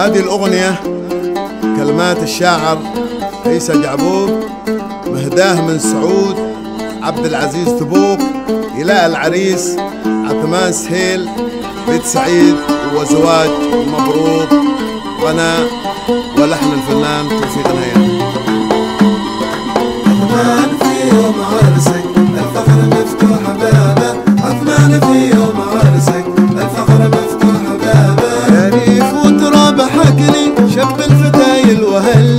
هذه الأغنية كلمات الشاعر عيسى جعبوب مهداه من سعود عبد العزيز تبوك إلى العريس عثمان سهيل بيت سعيد وزواج مبروك. غناء ولحن الفنان توفيق نهيان. عثمان في يوم عرسي الوهل.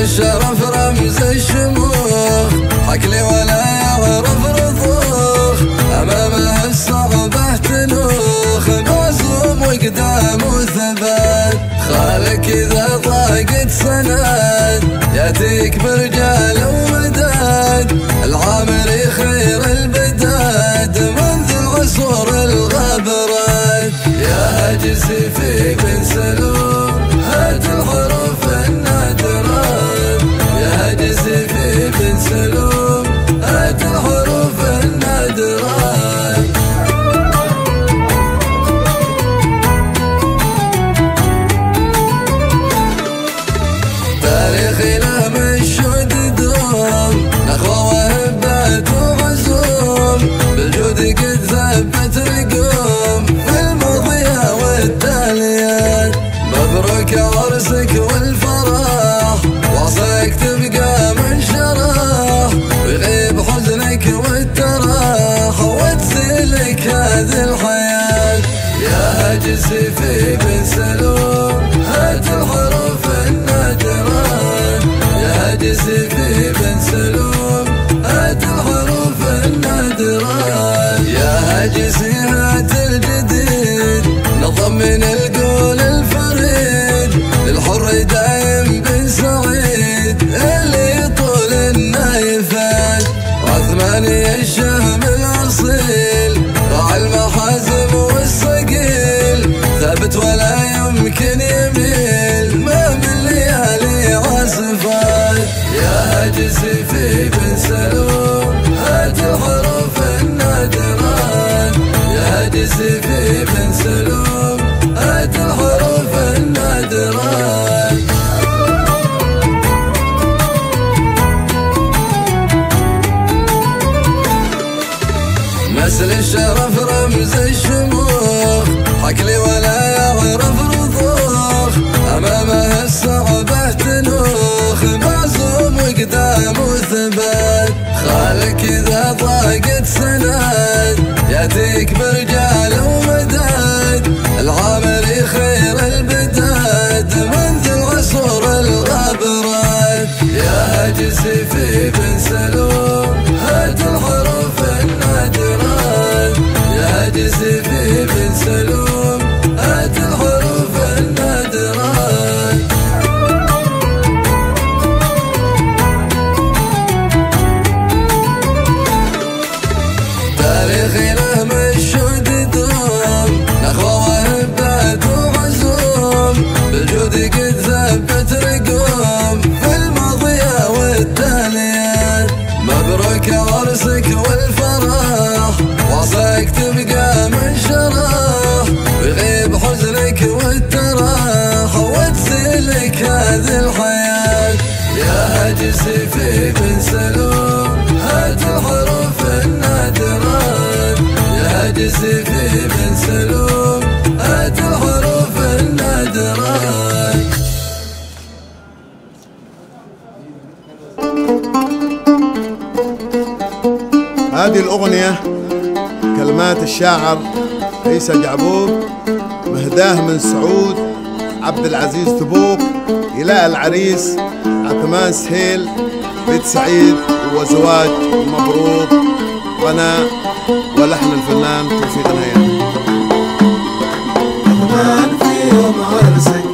الشرف رمز الشموخ. حكلي ولا يعرف رضوخ. أمامها الصعبة تنوخ معزوم وقدام ثبات خالك إذا ضاقت سند يأتيك برجال ومداد. العامري خير البداد. منذ العصور الغبرات يا هاجسي في بن سلوك Pacific سيفي سلوم هات الحروف يا سيفي سلوم هات الحروف هذه الأغنية كلمات الشاعر عيسى جعبوب مهداه من سعود عبد العزيز تبوك إلى العريس كمان سهيل بيت سعيد وزواج مبروك. غناء ولحن الفنان توفيق نهيان. في يوم عرسك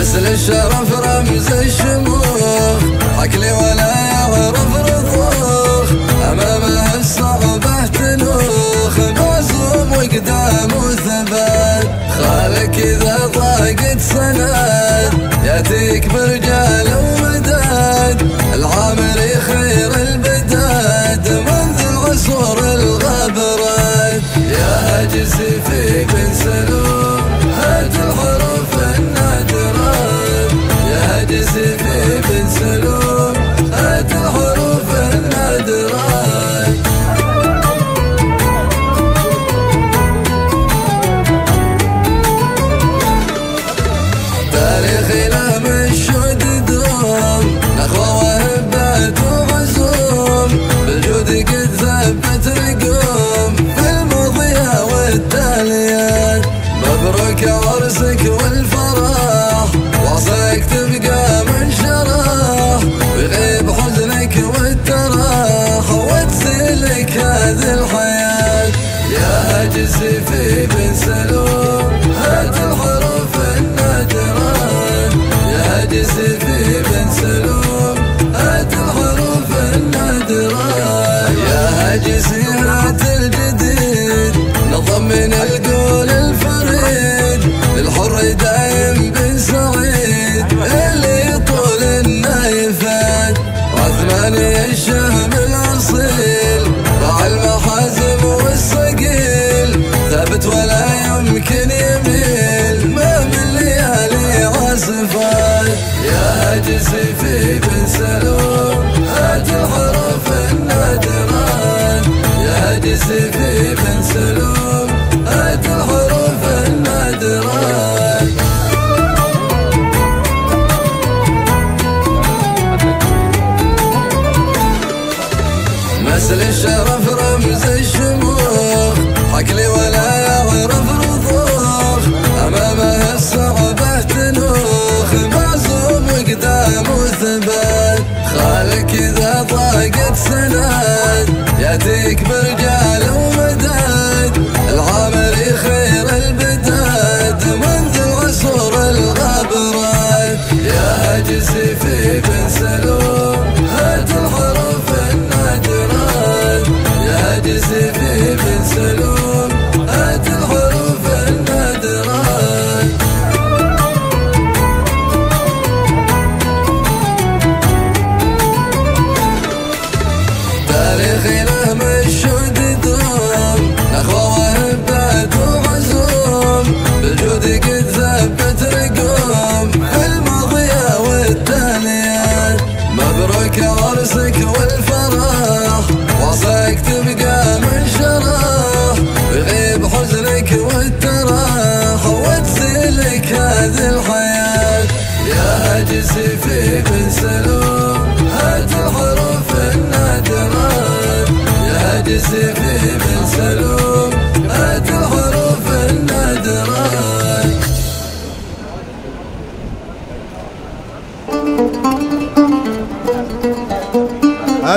نسل الشرف رمز الشموخ عقلي ولا يعرف رضوخ أمامها الصعوبة تنوخ معزوم وقدام ثبات خالك إذا ضاقت سند يأتيك برجال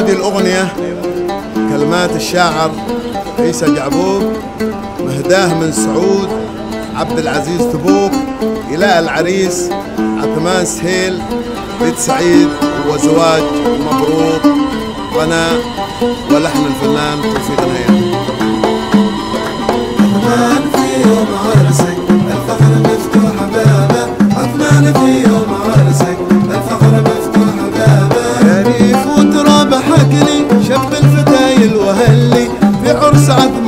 هذه الأغنية كلمات الشاعر عيسى جعبوب مهداه من سعود عبد العزيز تبوك إلى العريس عثمان سهيل بيت سعيد وزواج مبروك غنى ولحن الفنان توفيق نهيب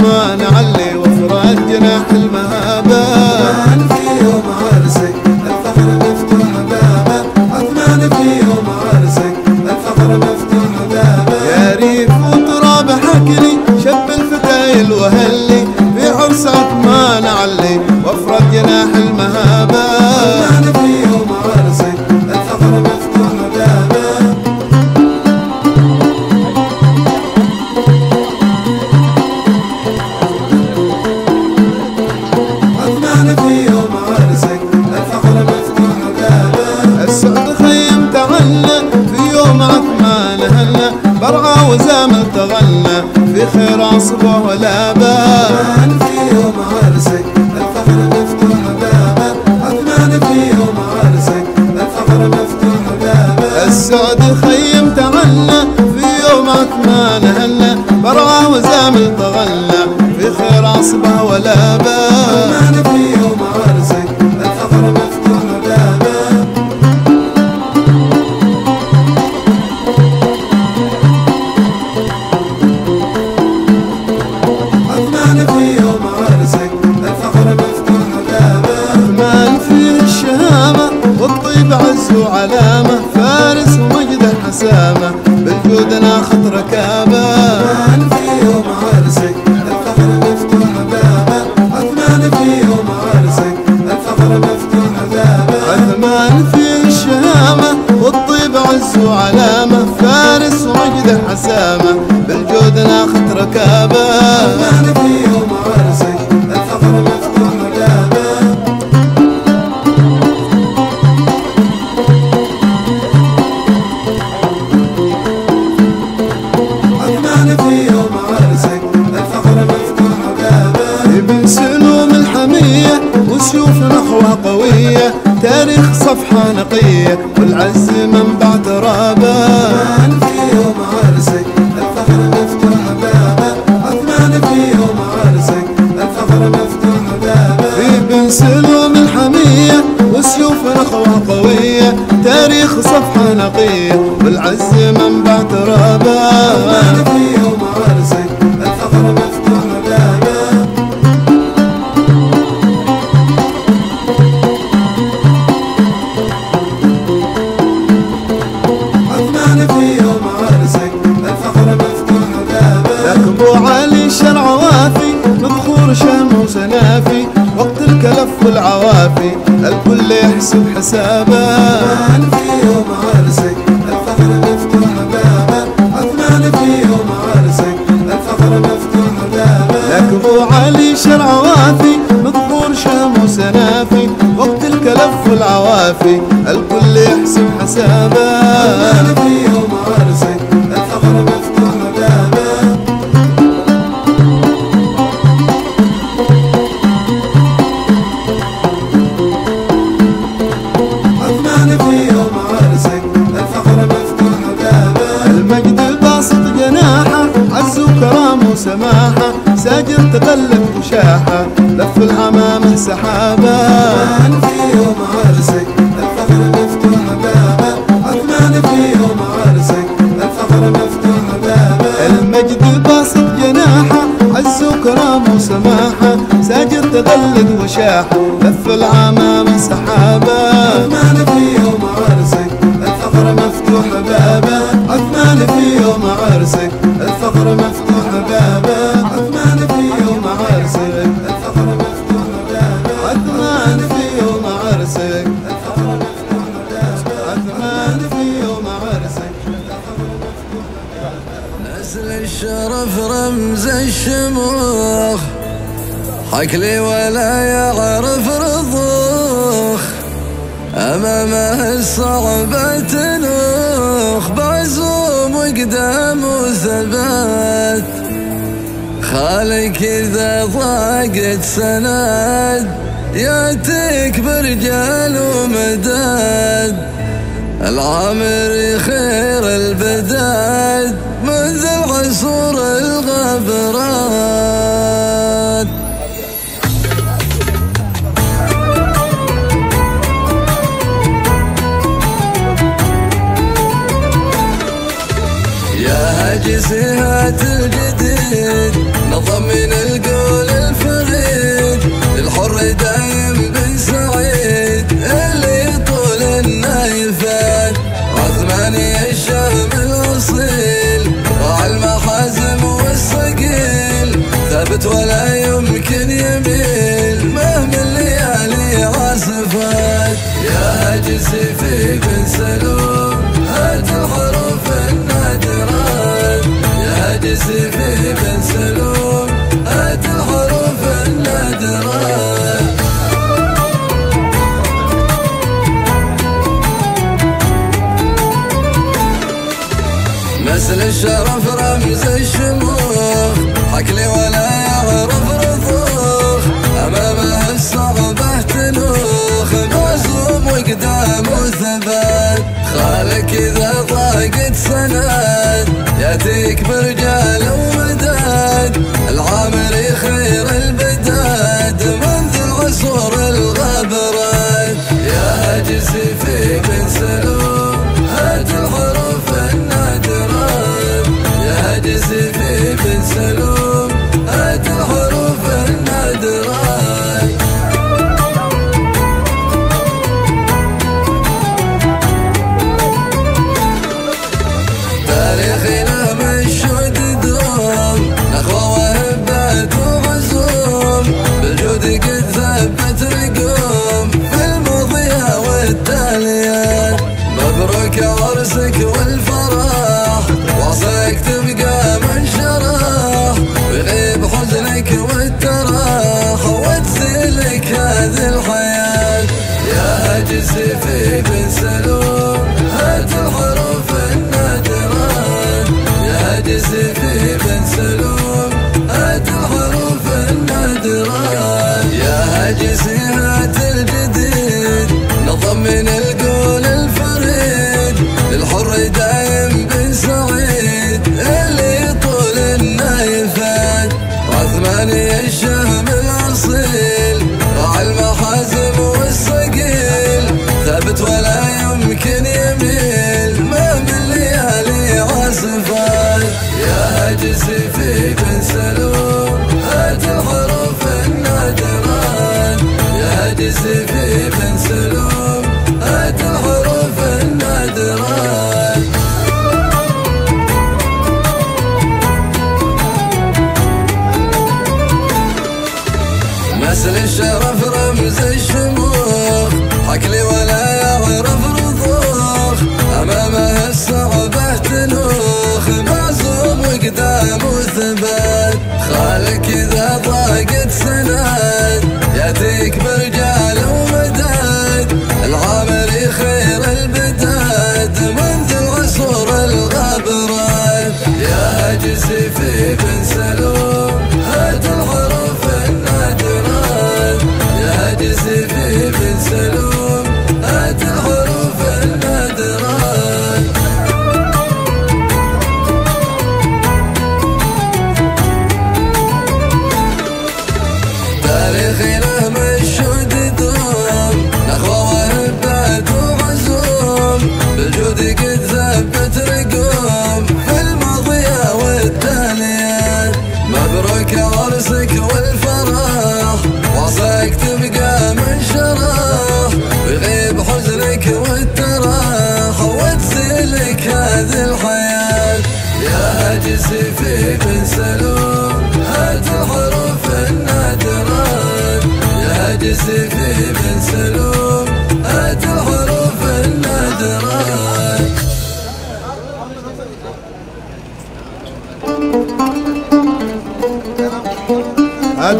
عرس عثمان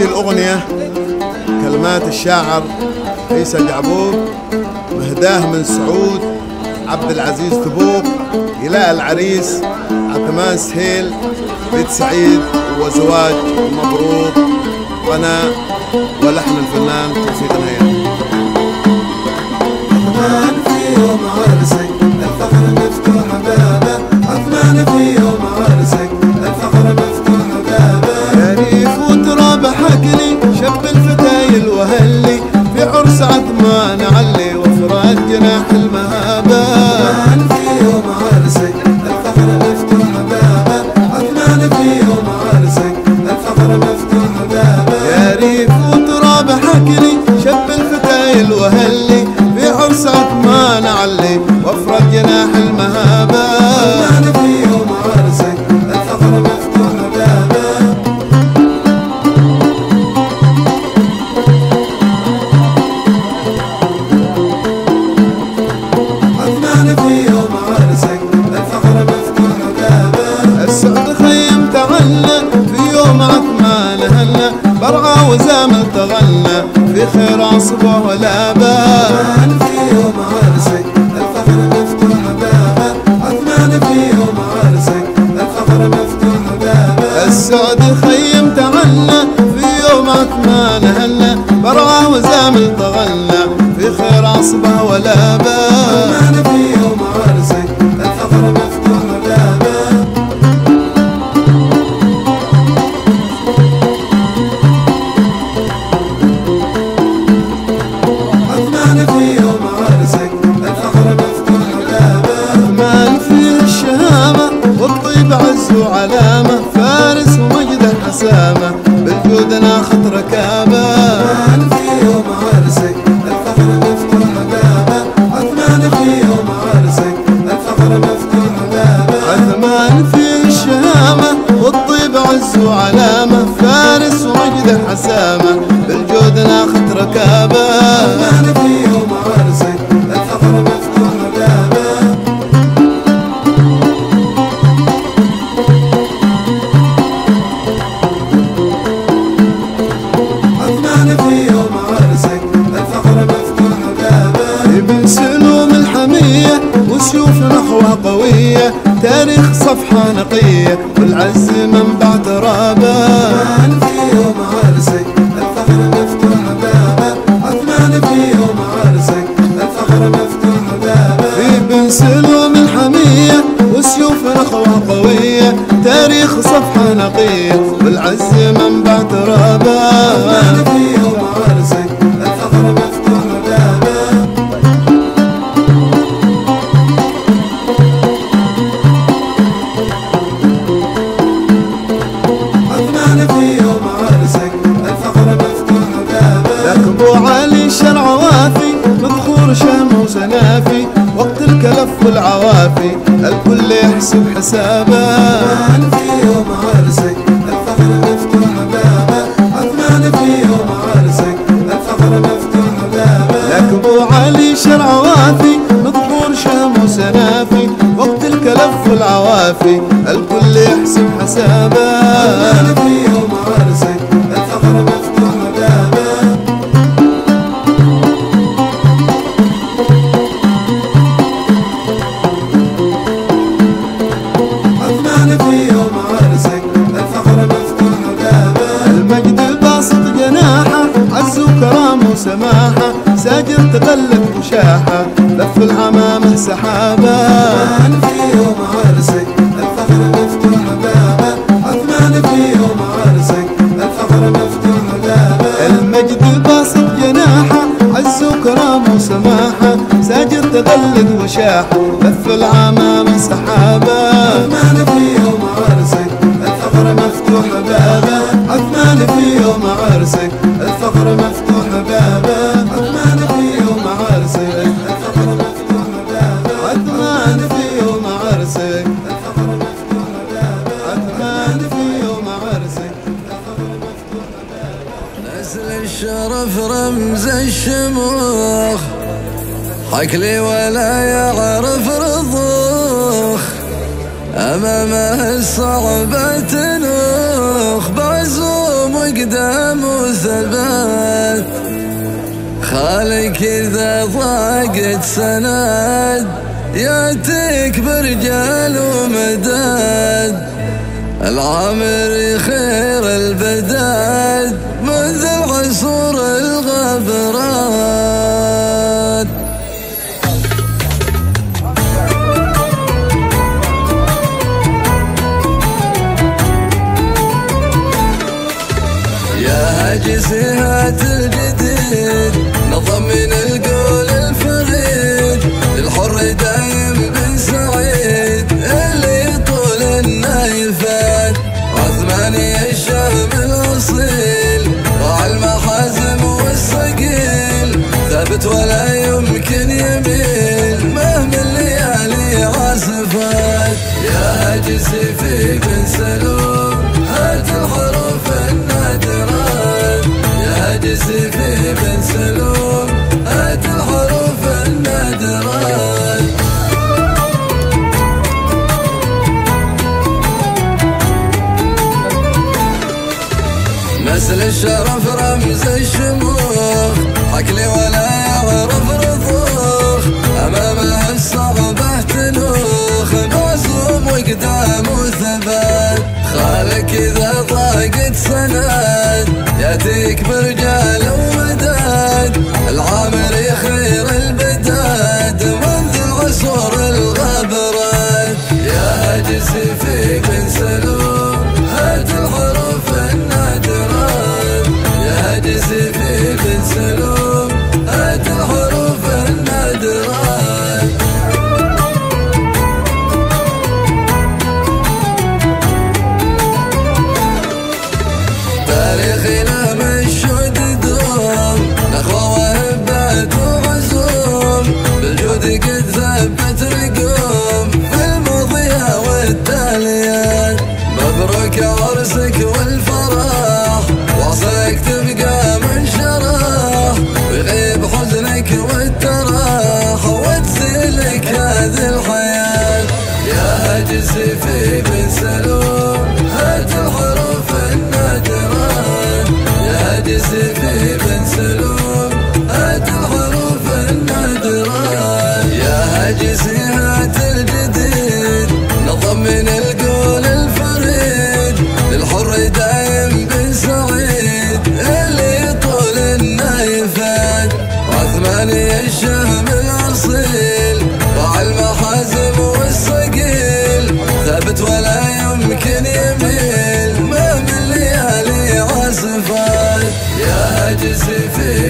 هذه الأغنية كلمات الشاعر عيسى جعبوب مهداه من سعود عبد العزيز تبوك إلى العريس عثمان سهيل بيت سعيد وزواج مبروك غنى ولحن الفنان توفيق نهيان عثمان في يوم عرسك الفخر مفتوح بابه. عثمان في يوم عرسك. الليل وهلي في عرس عثمان علي وفرات جناح المهابان في يوم عرسك الفخر مفتوح بابه. عثمان في يوم عرسك الفخر مفتوح يا ريف وتراب حكلي شب الفتايل وهلي صفحة نقية والعز من بعد عثمان في يوم عرسك الفخر مفتوح بابه عثمان في يوم عرسك الفخر مفتوح بابه في بن سلم الحمية وسيوف الأخوة قوية. تاريخ صفحة نقية والعز من بعد عثمان في يوم عرسك يحسب حسابه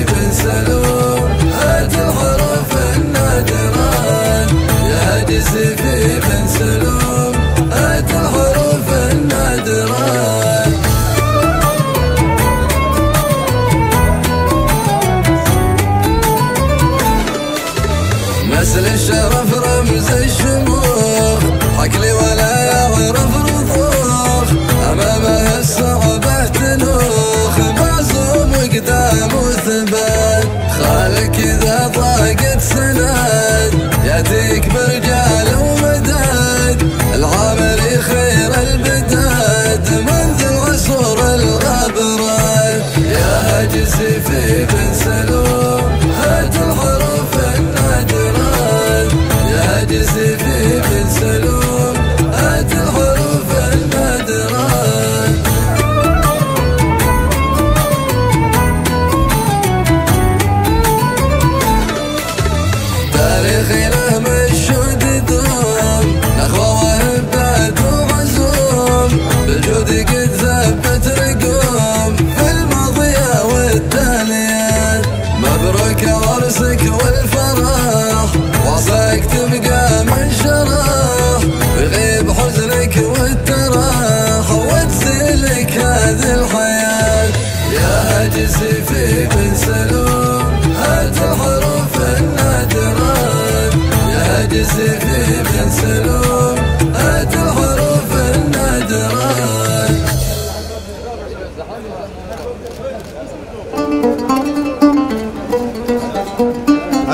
pensalo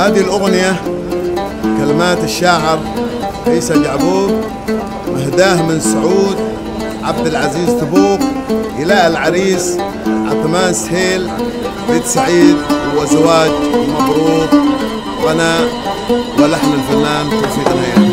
هذه الأغنية كلمات الشاعر عيسى جعبوب مهداه من سعود عبد العزيز تبوك إلى العريس عثمان سهيل بيت سعيد وزواج مبروك غناء ولحن الفنان توفيق الهيئة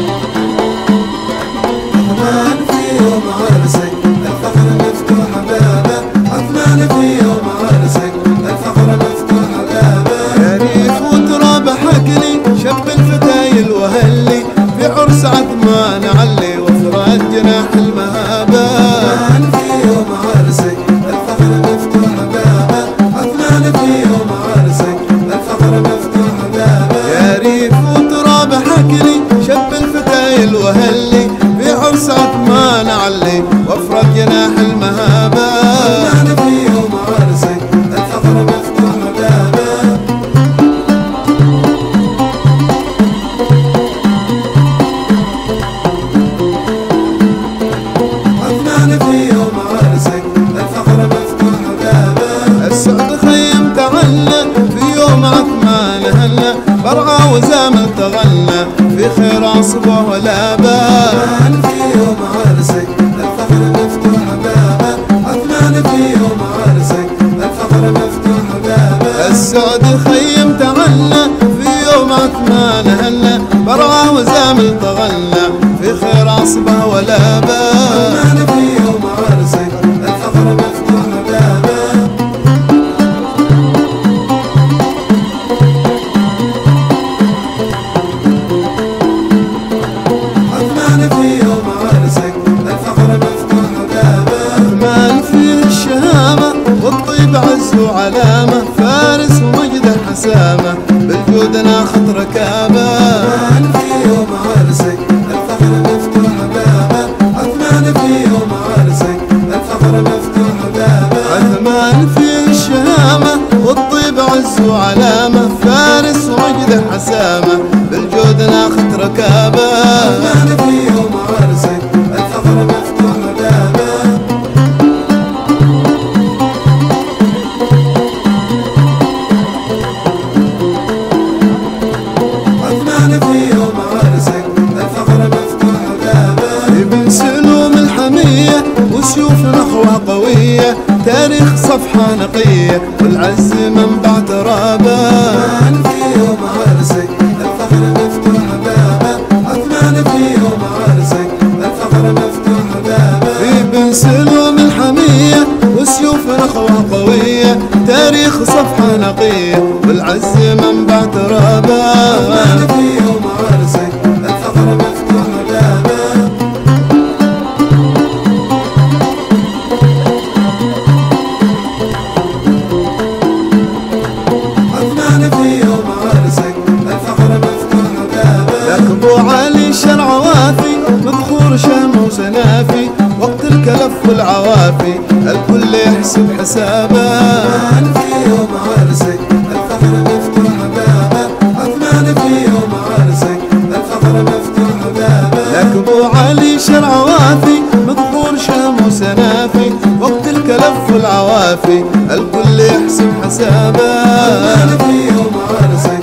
العوافي مدحور شموس نافي وقت الكلف والعوافي الكل يحسب حسابه. في يوم عرسي.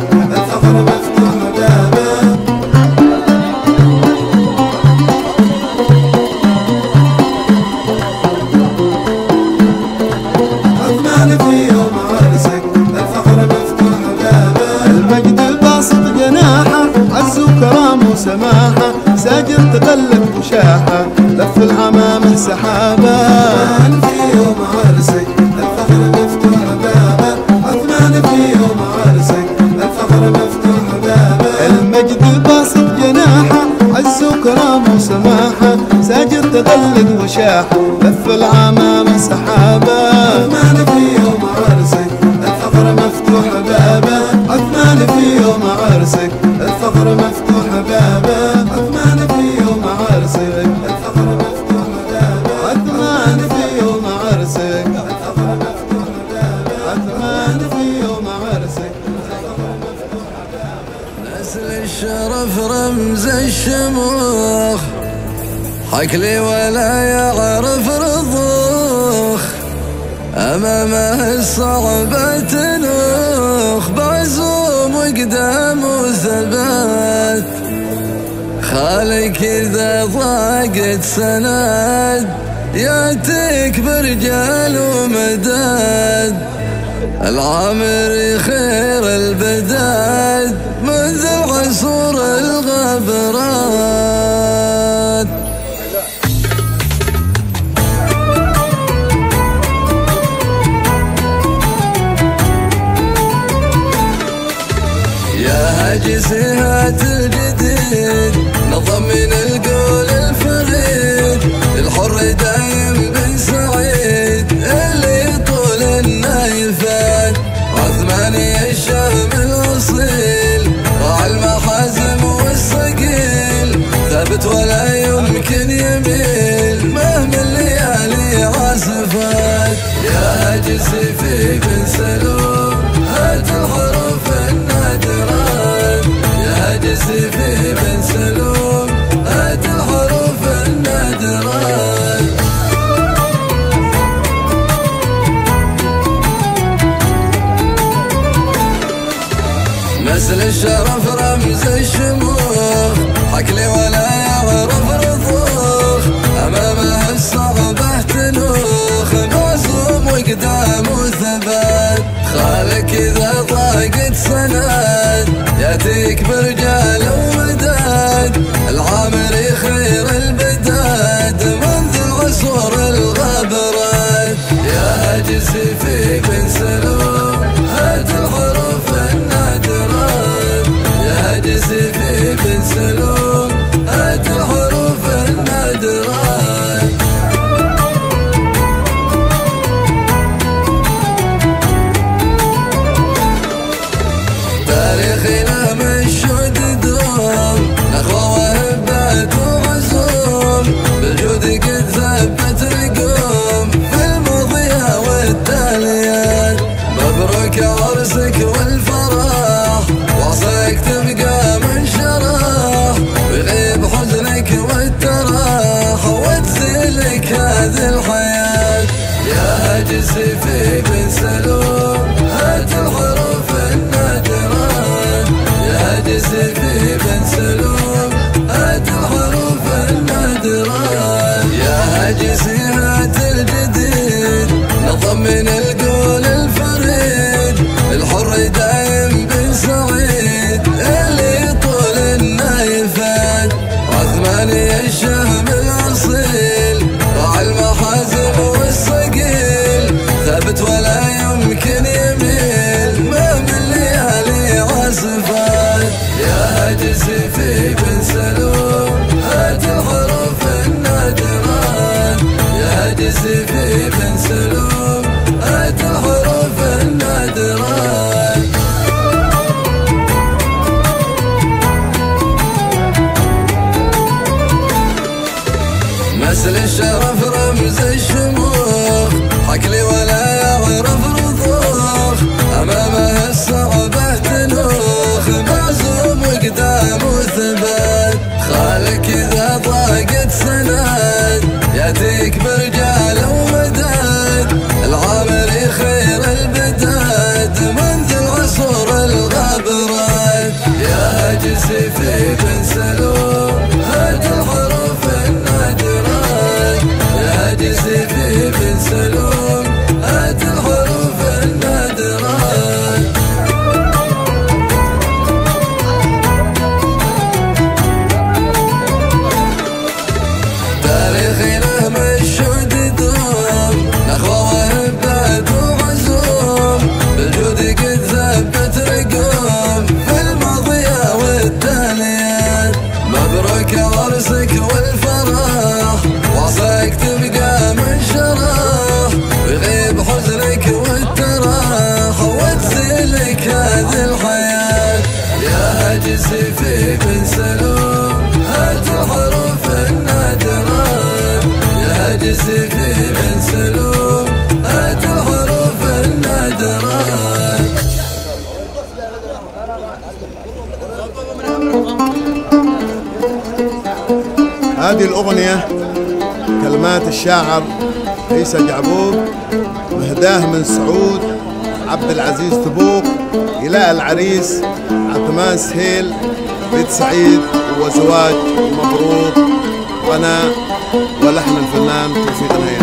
من أمامه سحابة عثمان في يوم الفخر مفتوح بابه المجد باسط جناحه عز وسماحه. ساجد تغلد وشاحه لف العمامة سحابه يخلي ولا يعرف رضوخ. أمامه الصعبة تنوخ بعزوم وقدام وثبات. خالك إذا ضاقت سند. ياتيك برجال ومداد. العامري خير البداد. الشرف رمز الشموخ حكلي ولا يعرف رضوخ أمامها الصعبة تنوخ معصوم وقدامه ثبات خالك إذا ضاقت سند يأتيك برجال baby. هذه الأغنية كلمات الشاعر عيسى جعبوب مهداه من سعود عبد العزيز تبوك إلى العريس عثمان سهيل بيت سعيد وزواج مبروك غناء ولحن الفنان توفيق نهيب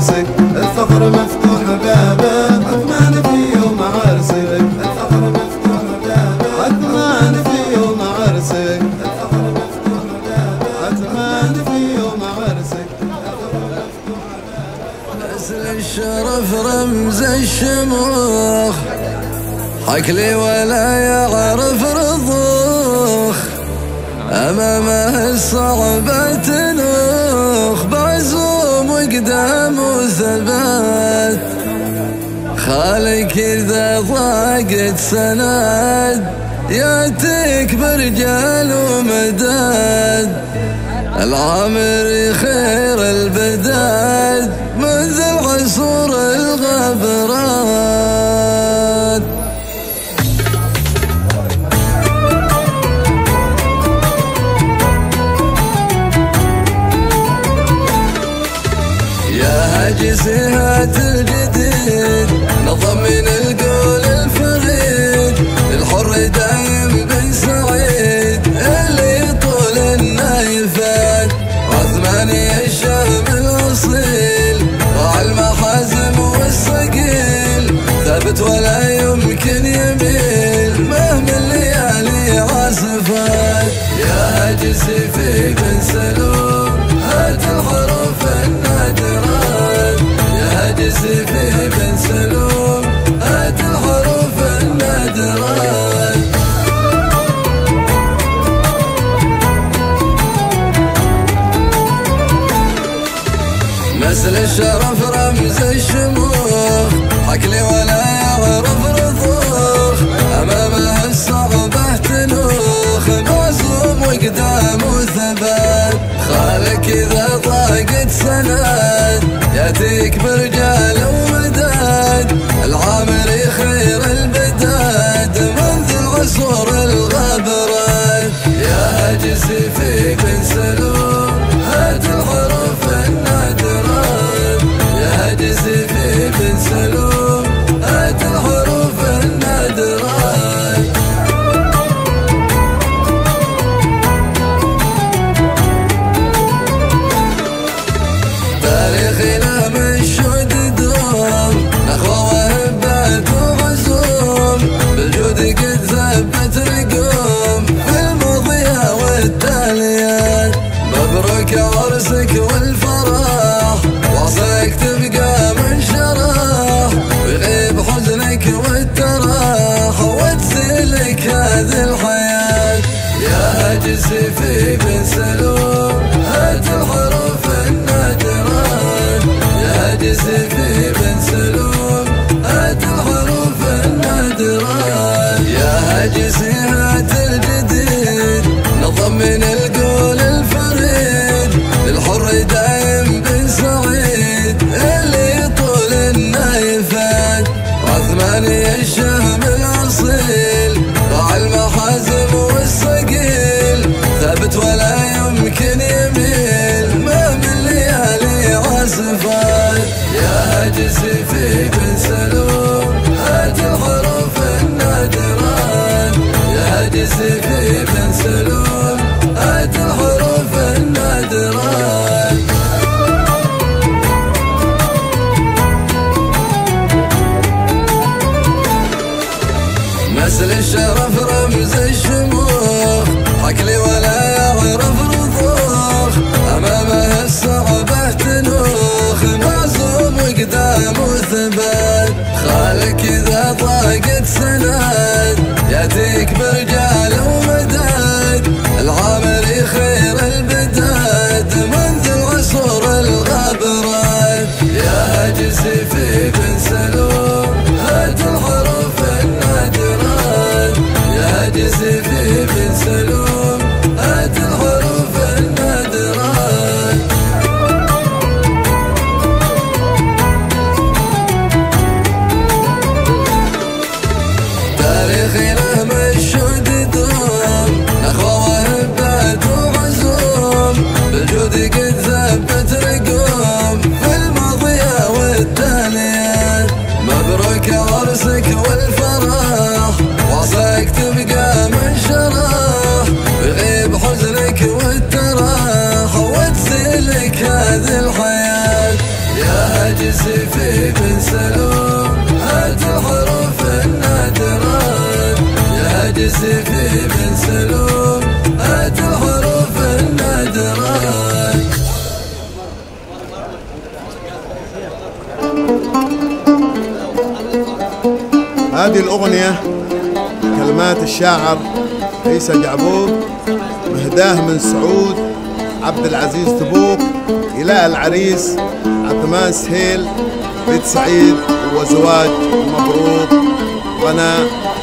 عرسك الفخر مفتوح بابه عثمان في يوم عرسك. الفخر مفتوح بابه عثمان في يوم عرسك. الفخر مفتوح بابه عثمان في يوم عرسك. نسل الشرف رمز الشموخ. حكلي ولا يعرف رضوخ. أمامه الصعبة قدام وثبات خالك إذا ضاقت سند ياتيك برجال ومداد. العامر خير البداد منذ العصور الغبرات. يسكت ولا يمكن يميل مهما الليالي عاصفة يا هاجسي في بن سلوم هات الحروف النادرات يا هاجسي في بن سلوم هات الحروف النادرات مثل الشراب اقدام وثبات خالك إذا ضاقت سند يأتيك برجال ومداد العامري خير البداد منذ العصور الغبرات يا هجسي في بن سلوم هذه الأغنية كلمات الشاعر عيسى جعبوب مهداه من سعود عبد العزيز تبوك إلى العريس عثمان سهيل بيت سعيد وزواج مبروك وأنا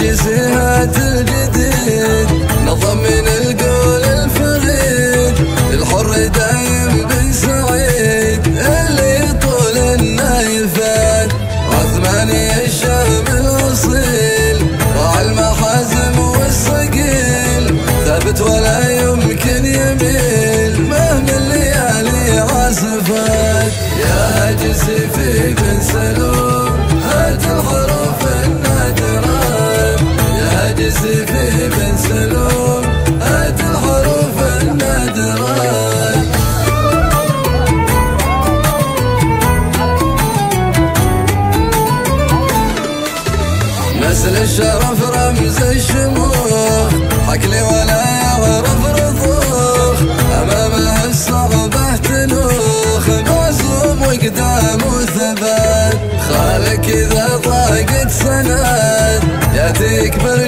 عاجز هاتف شرف رمز الشموخ. حكلي ولا يعرف رضوخ. أمامها الصعبة تنوخ. معزوم وقدامه ثبات خالك إذا ضاقت سند. يأتيك بال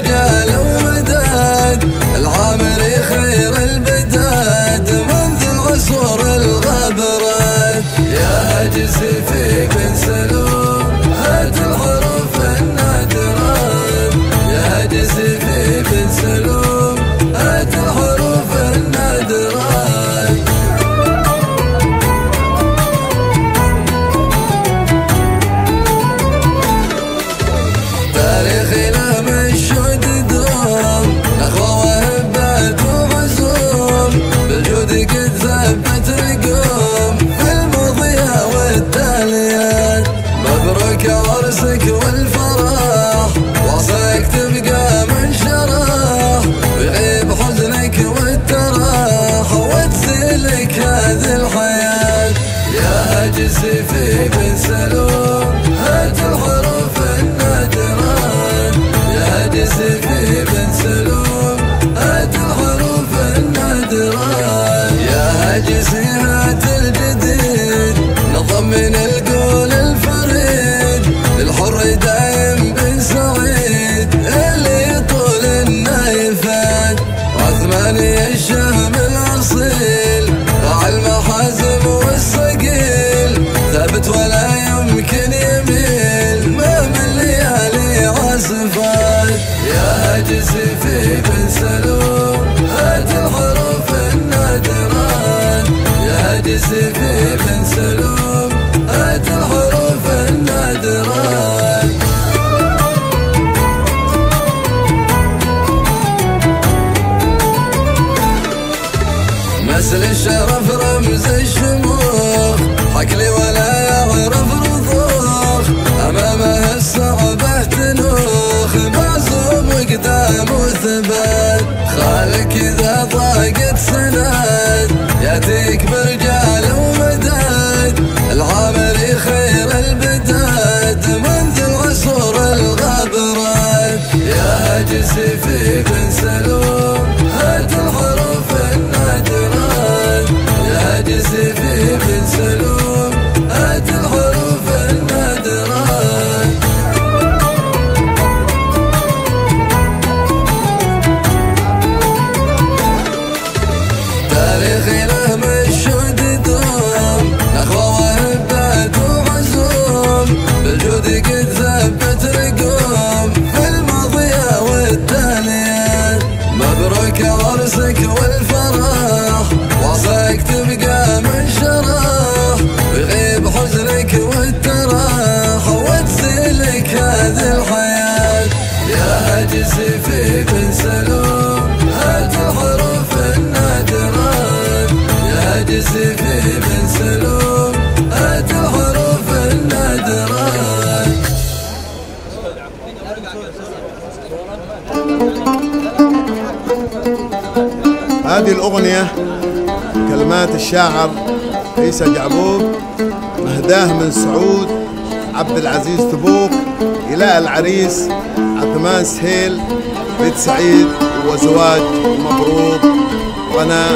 هذه الأغنية كلمات الشاعر عيسى جعبوب مهداه من سعود عبد العزيز تبوك إلى العريس عثمان سهيل بيت سعيد وزواج مبروك وأنا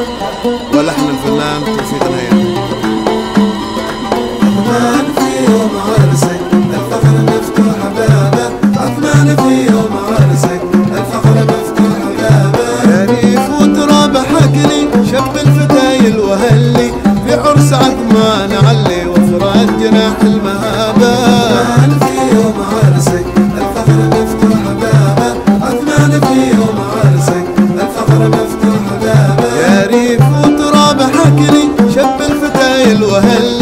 ولحن الفنان توفيق نهيان. عثمان في يوم عرسك الفخر مفتوح بابه عثمان في يوم عرسك وهايل وهلي في عرس عثمان علي وفرات جناح المهابة. في يوم الفخر مفتوح يا ريف شب وهلي.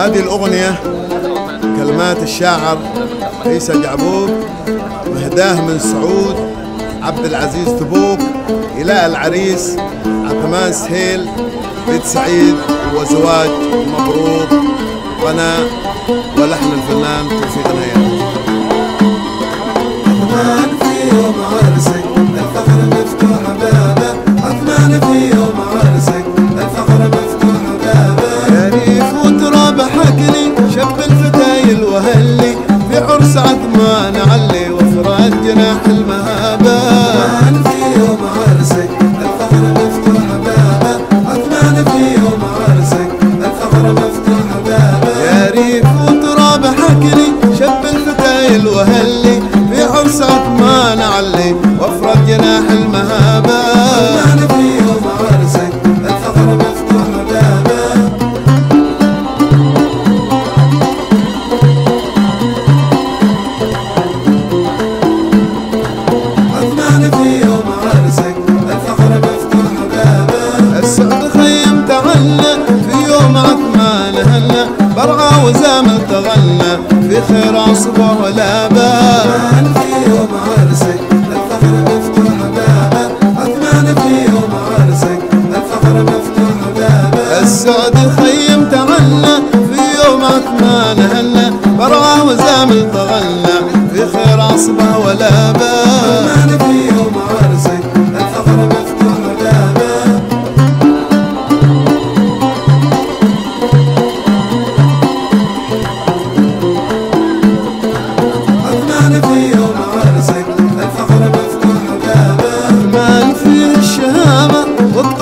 هذه الأغنية كلمات الشاعر عيسى جعبوب مهداه من سعود عبد العزيز تبوك إلى العريس عثمان سهيل بيت سعيد وزواج مبروك وأنا ولحن الفنان توفيق نهيان.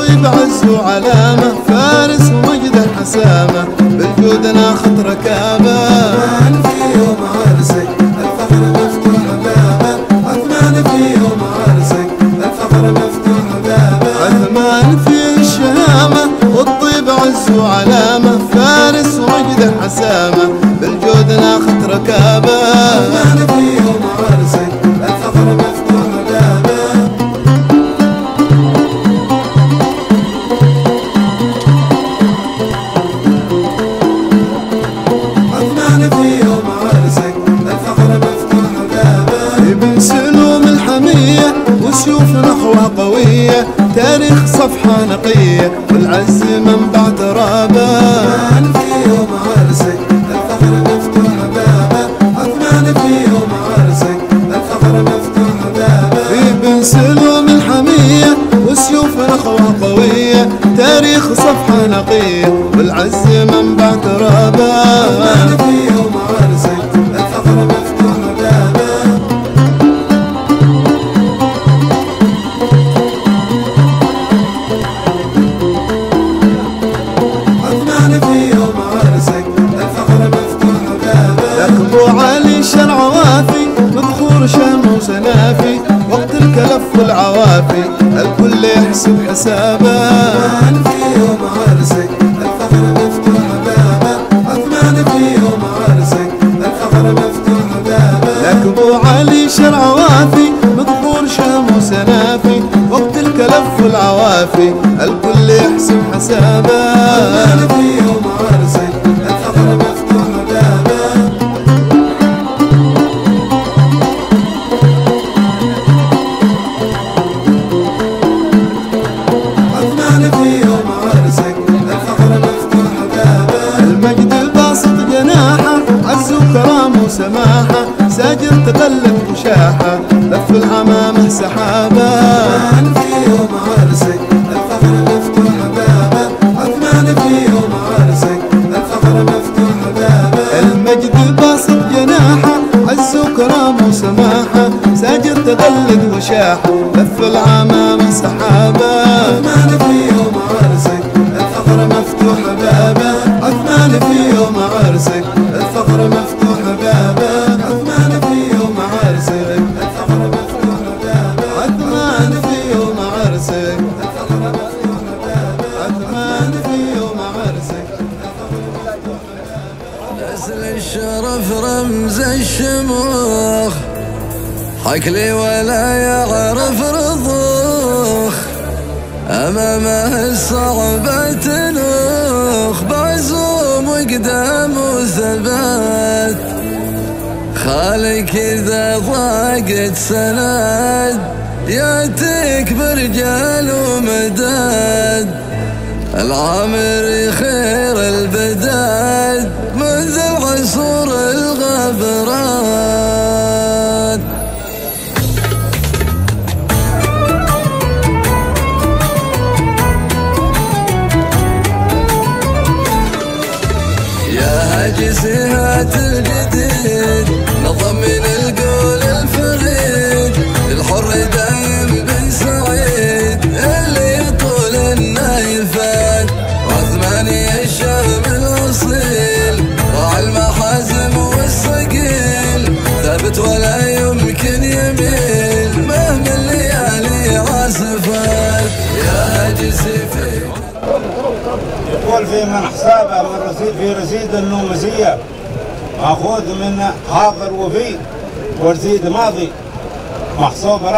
طيب عز وعلامه فارس ومجده حسامه بالجود ناخذ ركابه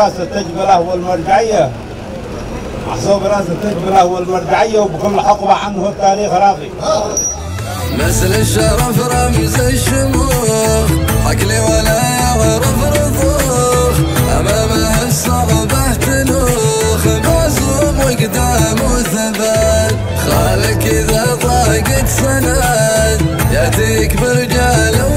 راس التجمله والمرجعية. حسب راس التجبره والمرجعية وبكم حقبة عنه التاريخ راضي. مثل الشرف رمز الشموخ حكلي ولا يعرف رضوخ أمامه الصعبة تلوخ معزوم وقدامه ثبات خالك إذا ضاقت سند يأتيك برجاله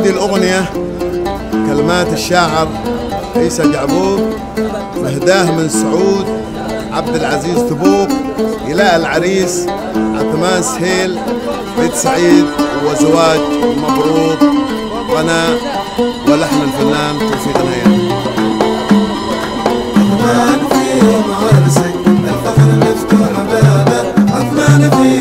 هذه الأغنية كلمات الشاعر عيسى جعبوب مهداه من سعود عبد العزيز تبوك إلى العريس عثمان سهيل بيت سعيد وزواج مبروك غناء ولحن الفنان توفيق نهيان. عثمان في عرسك الفخر مفتوح بابه عثمان في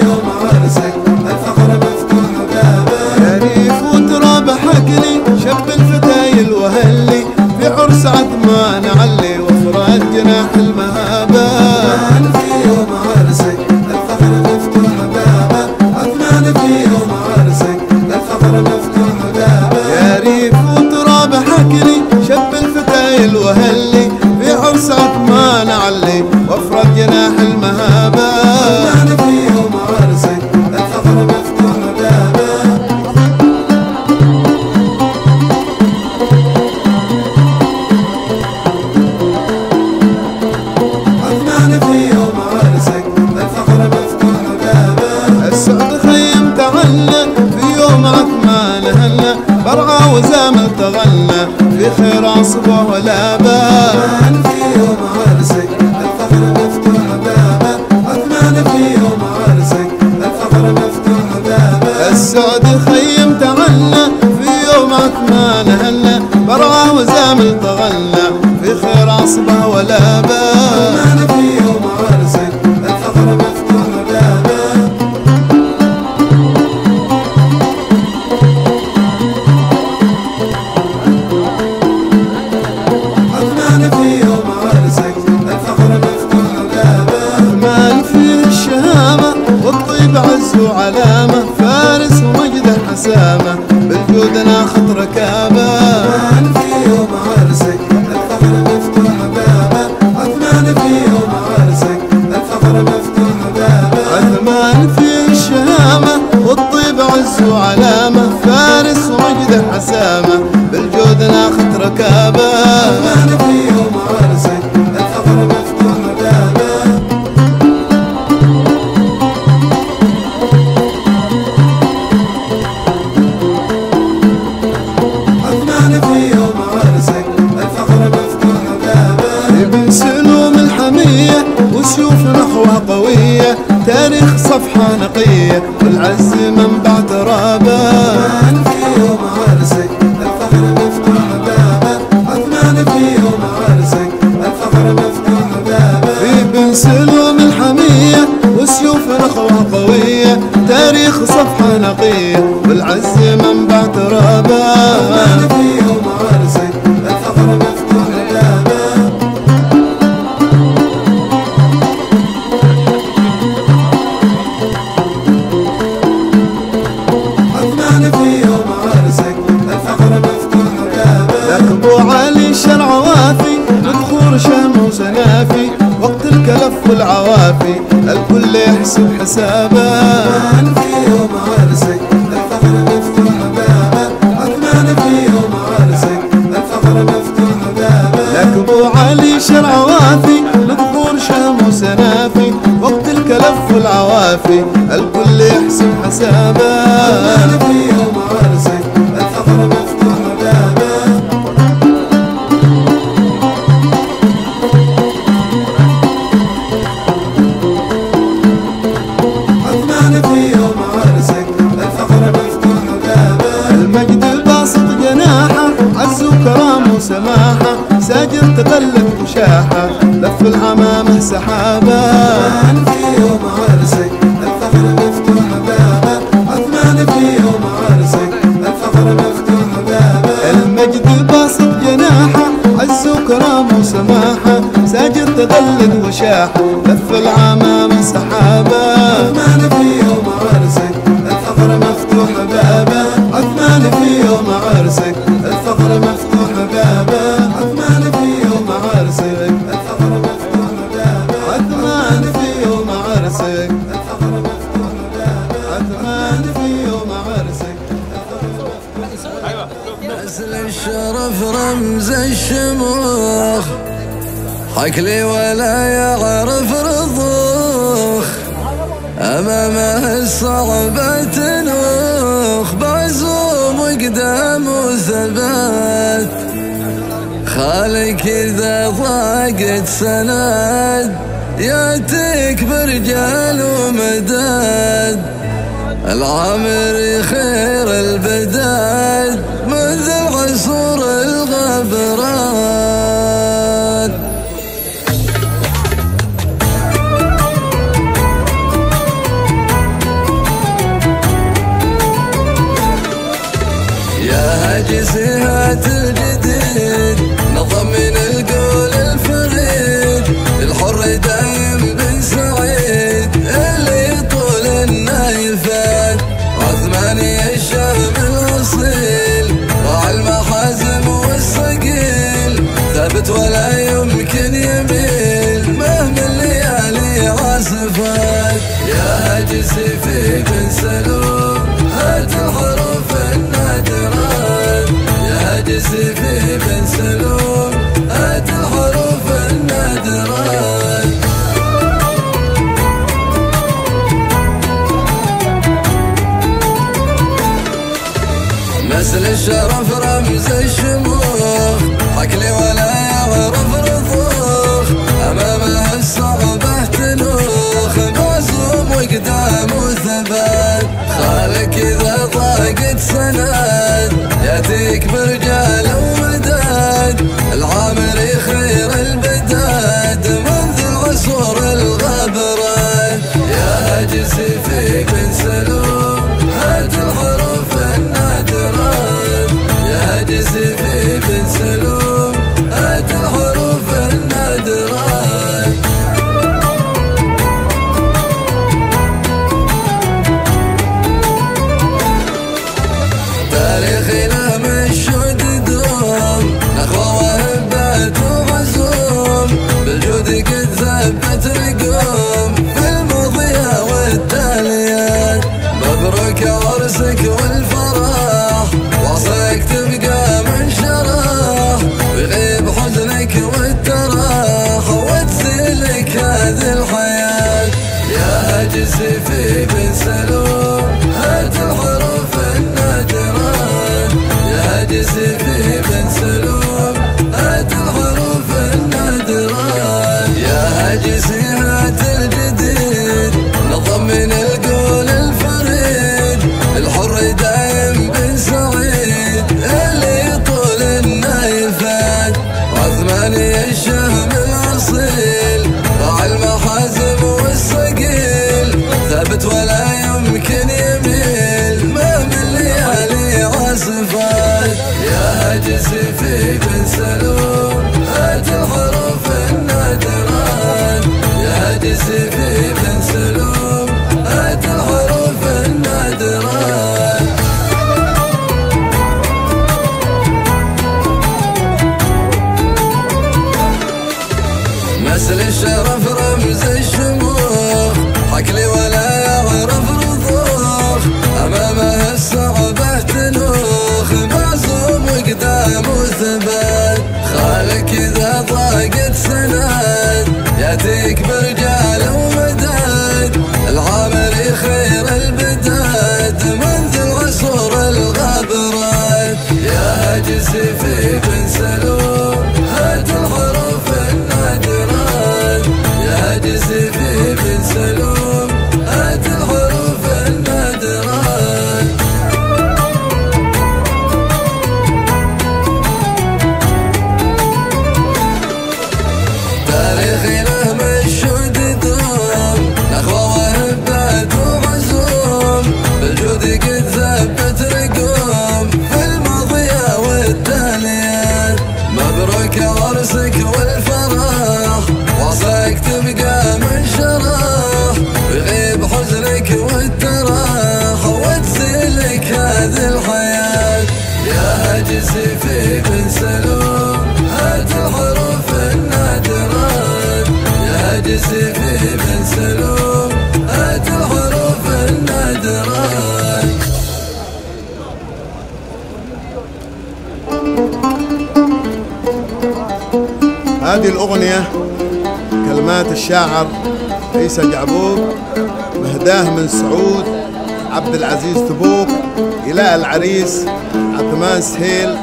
العريس عثمان سهيل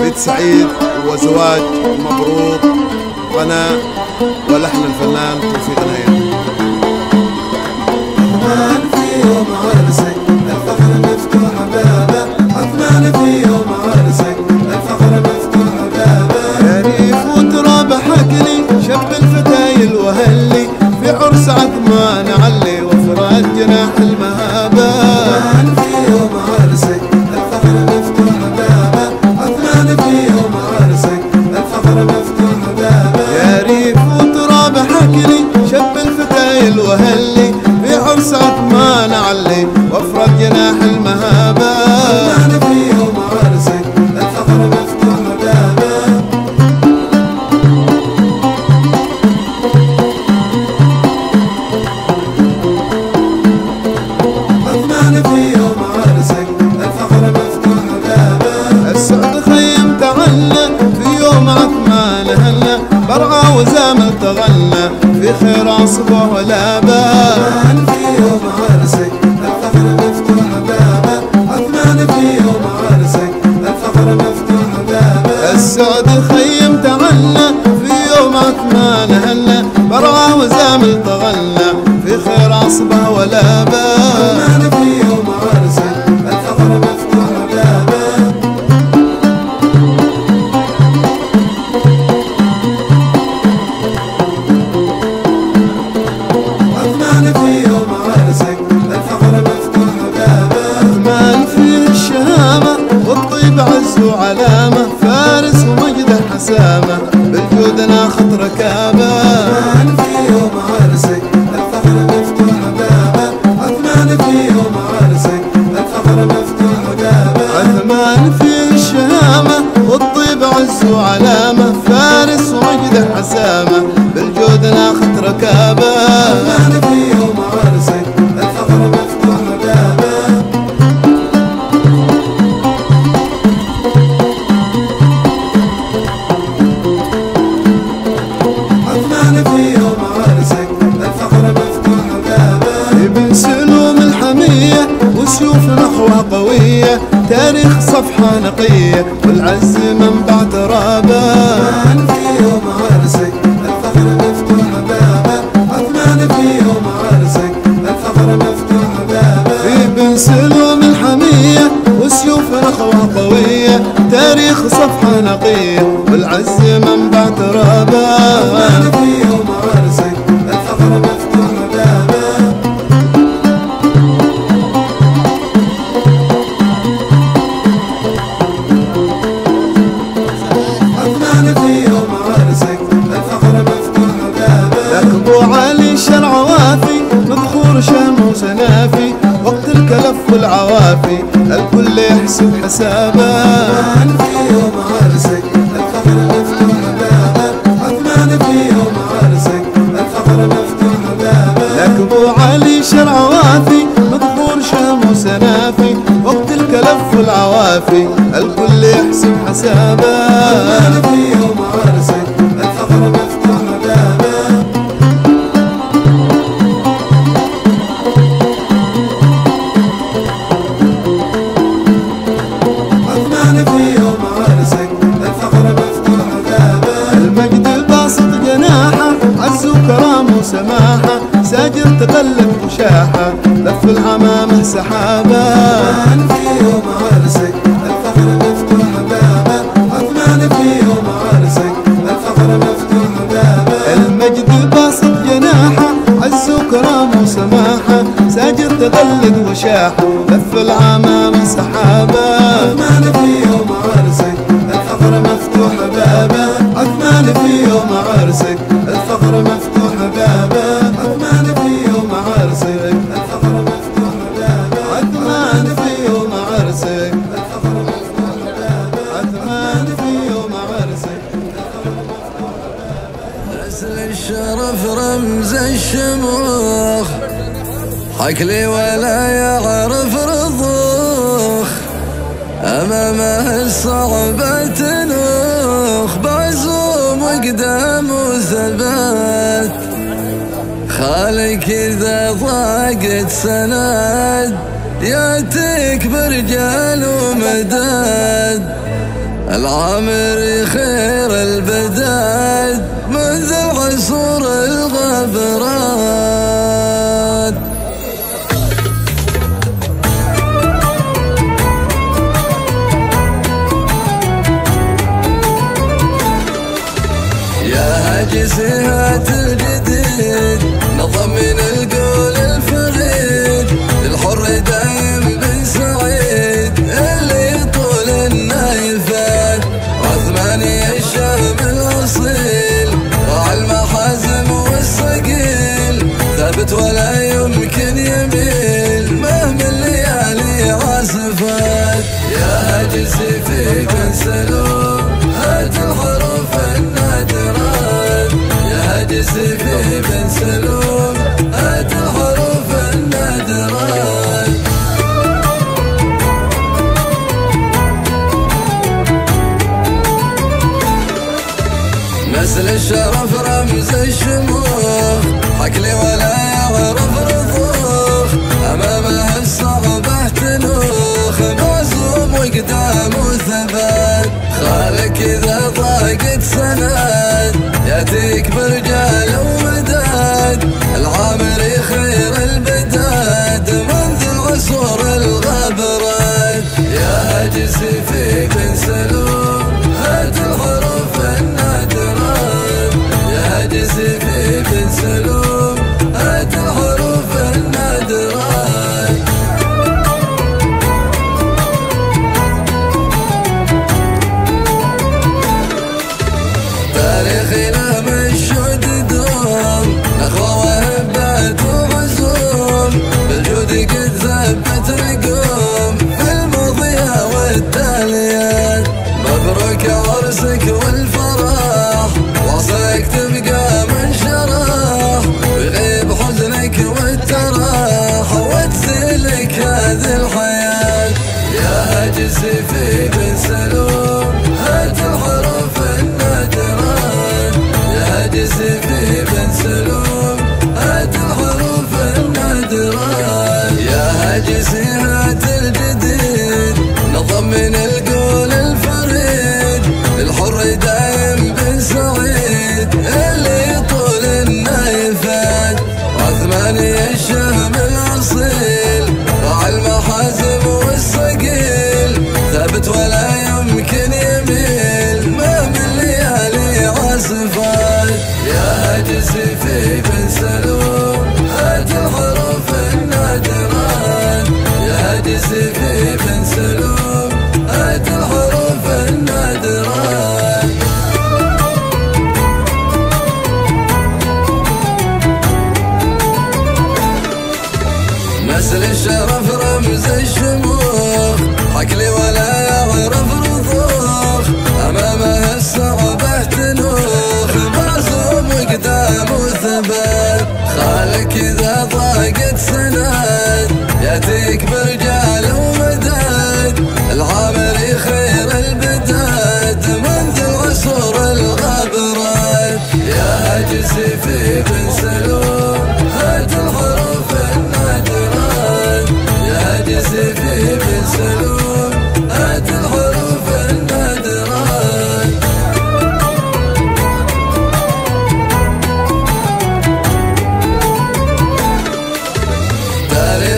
بيت سعيد وزواج مبروك غناء ولحن الفنان توفيق نهيب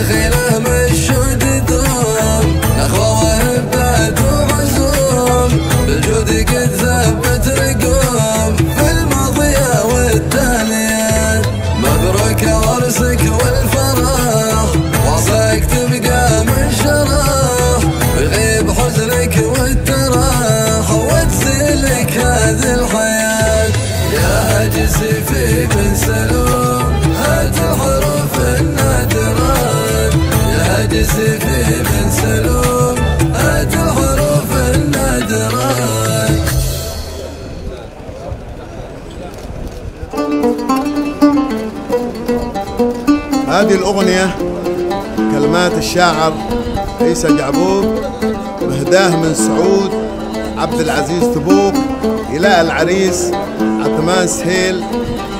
serrer الأغنية كلمات الشاعر عيسى جعبوب مهداه من سعود عبد العزيز تبوك إلى العريس عثمان سهيل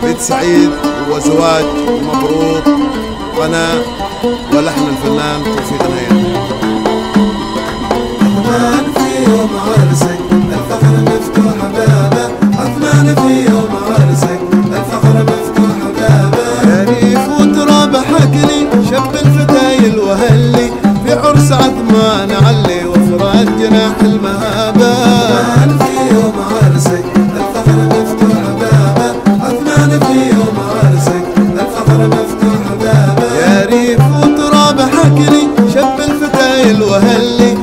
بيت سعيد وزواج مبروك قناة ولحن الفنان توفيق نهاية عثمان في يوم عرسك الفخر مفتوح بابه. عثمان في يوم عرسك الليل وهلي في عرس عثمان علي وفرات جناح المهابة في يوم عرسك الفخر مفتوح بابه. عثمان في يوم عرسك الفخر مفتوح بابه. يا ريف وتراب حكري شب الفتايل وهلي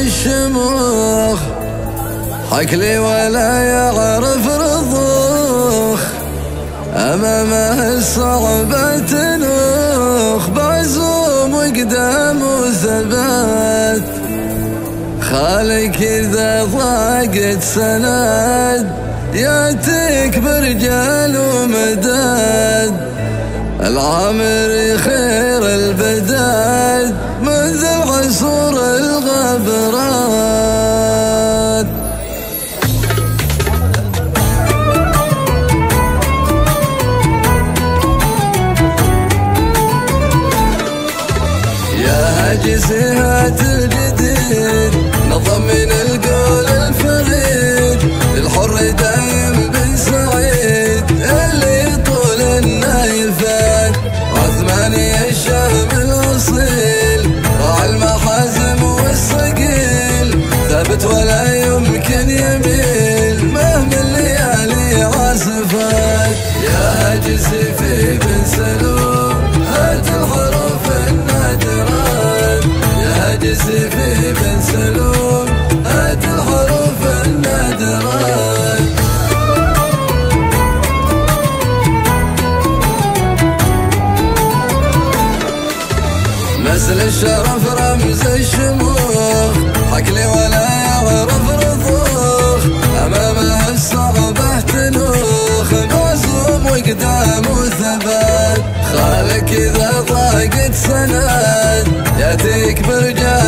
الشموخ. حك لي ولا يعرف رضوخ. أمام الصعبة تنوخ. بعزوم وقدام وثبات. خالك إذا ضاقت سند. ياتيك برجال ومداد. العمر خير الب الشرف رمز الشموخ. حكلي ولا يعرف رضوخ أمامها الصعبة تنوخ. معزوم وقدام وثبات. خالك إذا ضاقت سند يأتيك برجال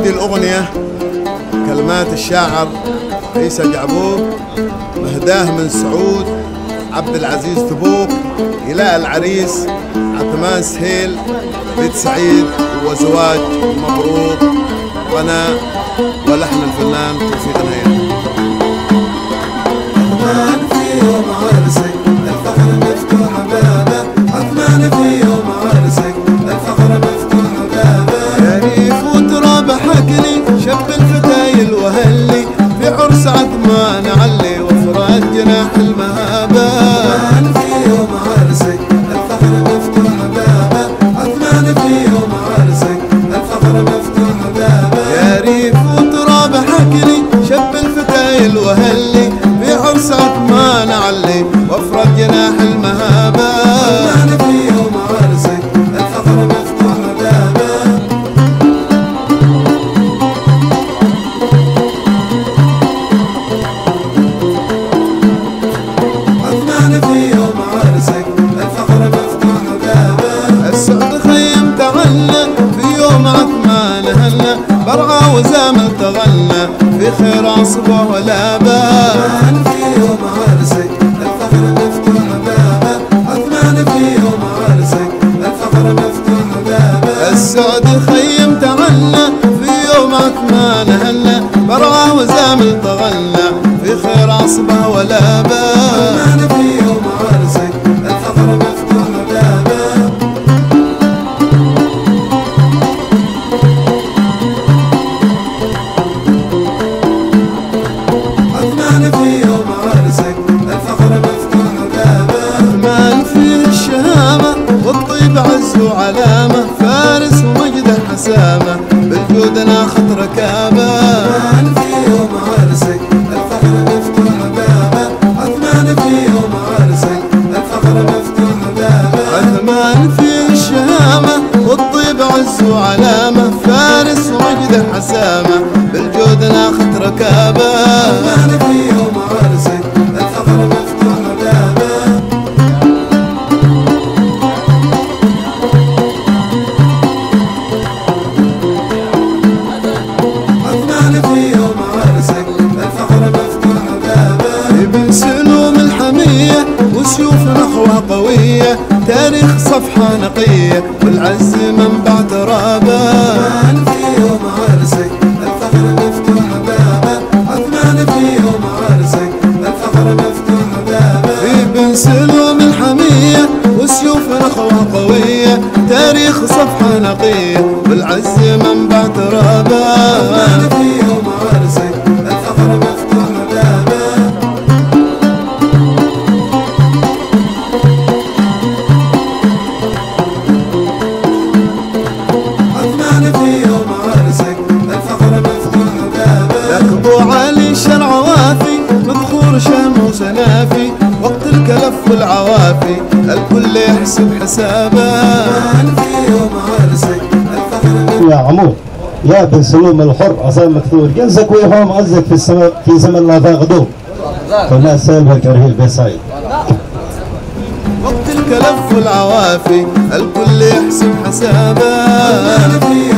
هذه الأغنية كلمات الشاعر عيسى جعبوب مهداه من سعود عبد العزيز تبوك إلى العريس عثمان سهيل بيت سعيد وزواج مبروك. غنى ولحن الفنان توفيق نهيان. سلوم الحر عصام مكتور جنزك ويهم عزك في السماء في زمن لا فاقدوه فما سالفه كرهي بيصايد وقت الكلف والعوافي الكل يحسب حسابه.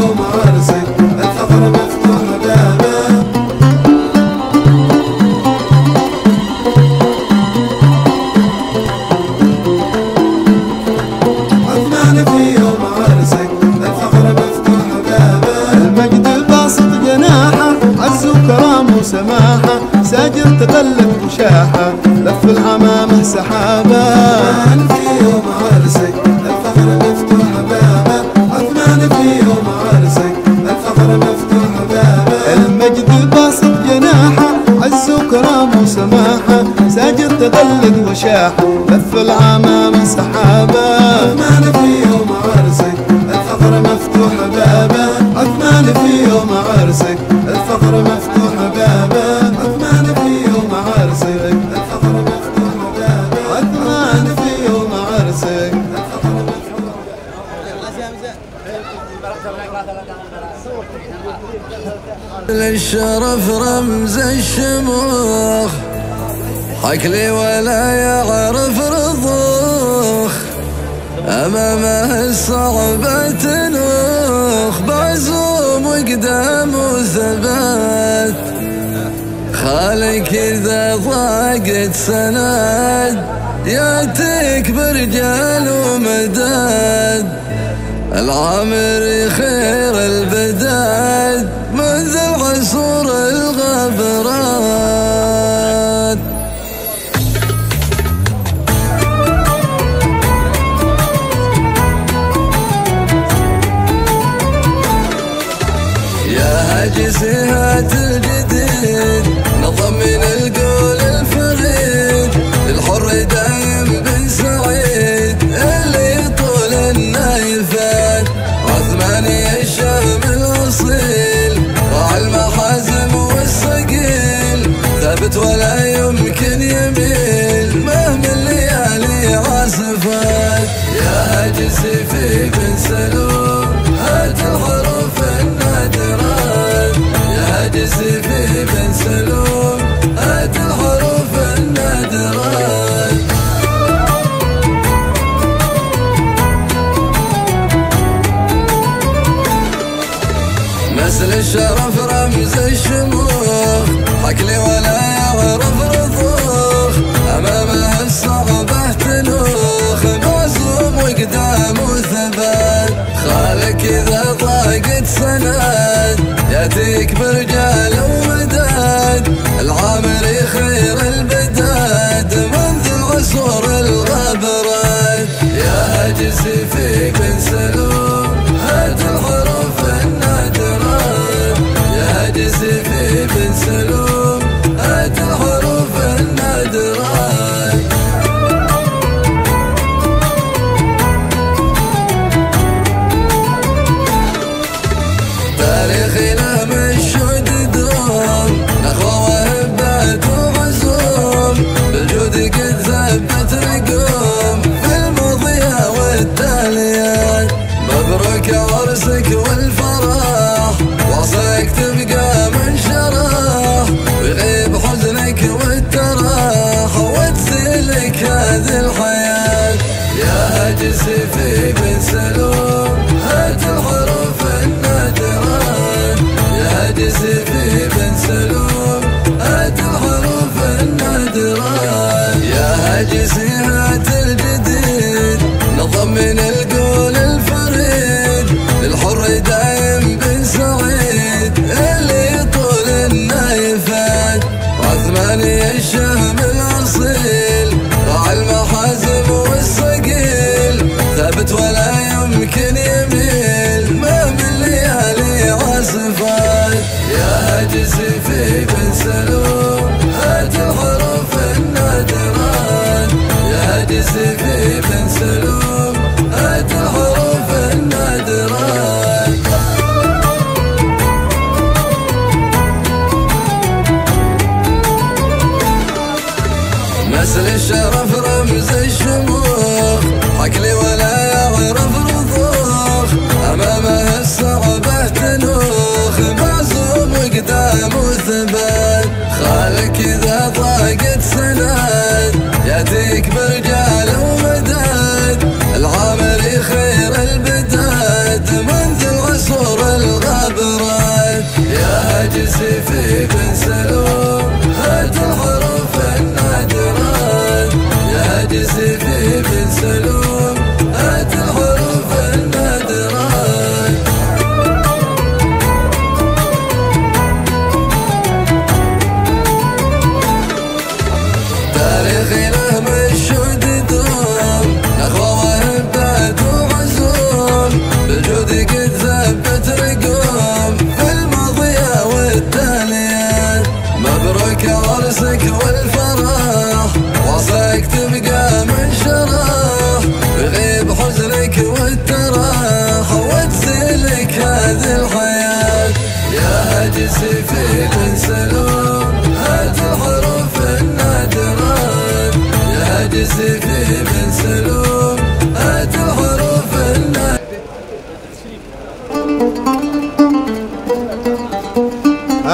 ضلت وشاح لف العمامة سحابة عثمان في يوم عرسك الفخر مفتوح بابه عثمان في يوم عرسك الفخر مفتوح بابه عثمان في يوم عرسك الفخر مفتوح بابه عثمان في يوم عرسك الفخر مفتوح بابا. الشرف رمز الشموخ. عقلي ولا يعرف رضوخ. أمامه الصعبة تنوخ بعزوم وقدام وثبات. خالك إذا ضاقت سند. ياتيك برجال ومداد. العمر خير البداد. الشرف رمز الشموخ حكلي ولا يعرف رضوخ أمامه الصعبة تلوخ معزوم وقدامه ثبات خالك إذا طاقت سند يأتيك برجال ومداد. العامري خير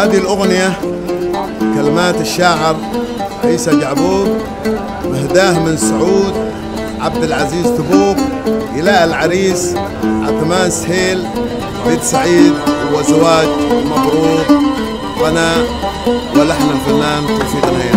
هذه الأغنية كلمات الشاعر عيسى جعبوب مهداه من سعود عبد العزيز تبوك إلى العريس عثمان سهيل بيت سعيد وزواج مبروك. غنى ولحن الفنان توفيق نهيب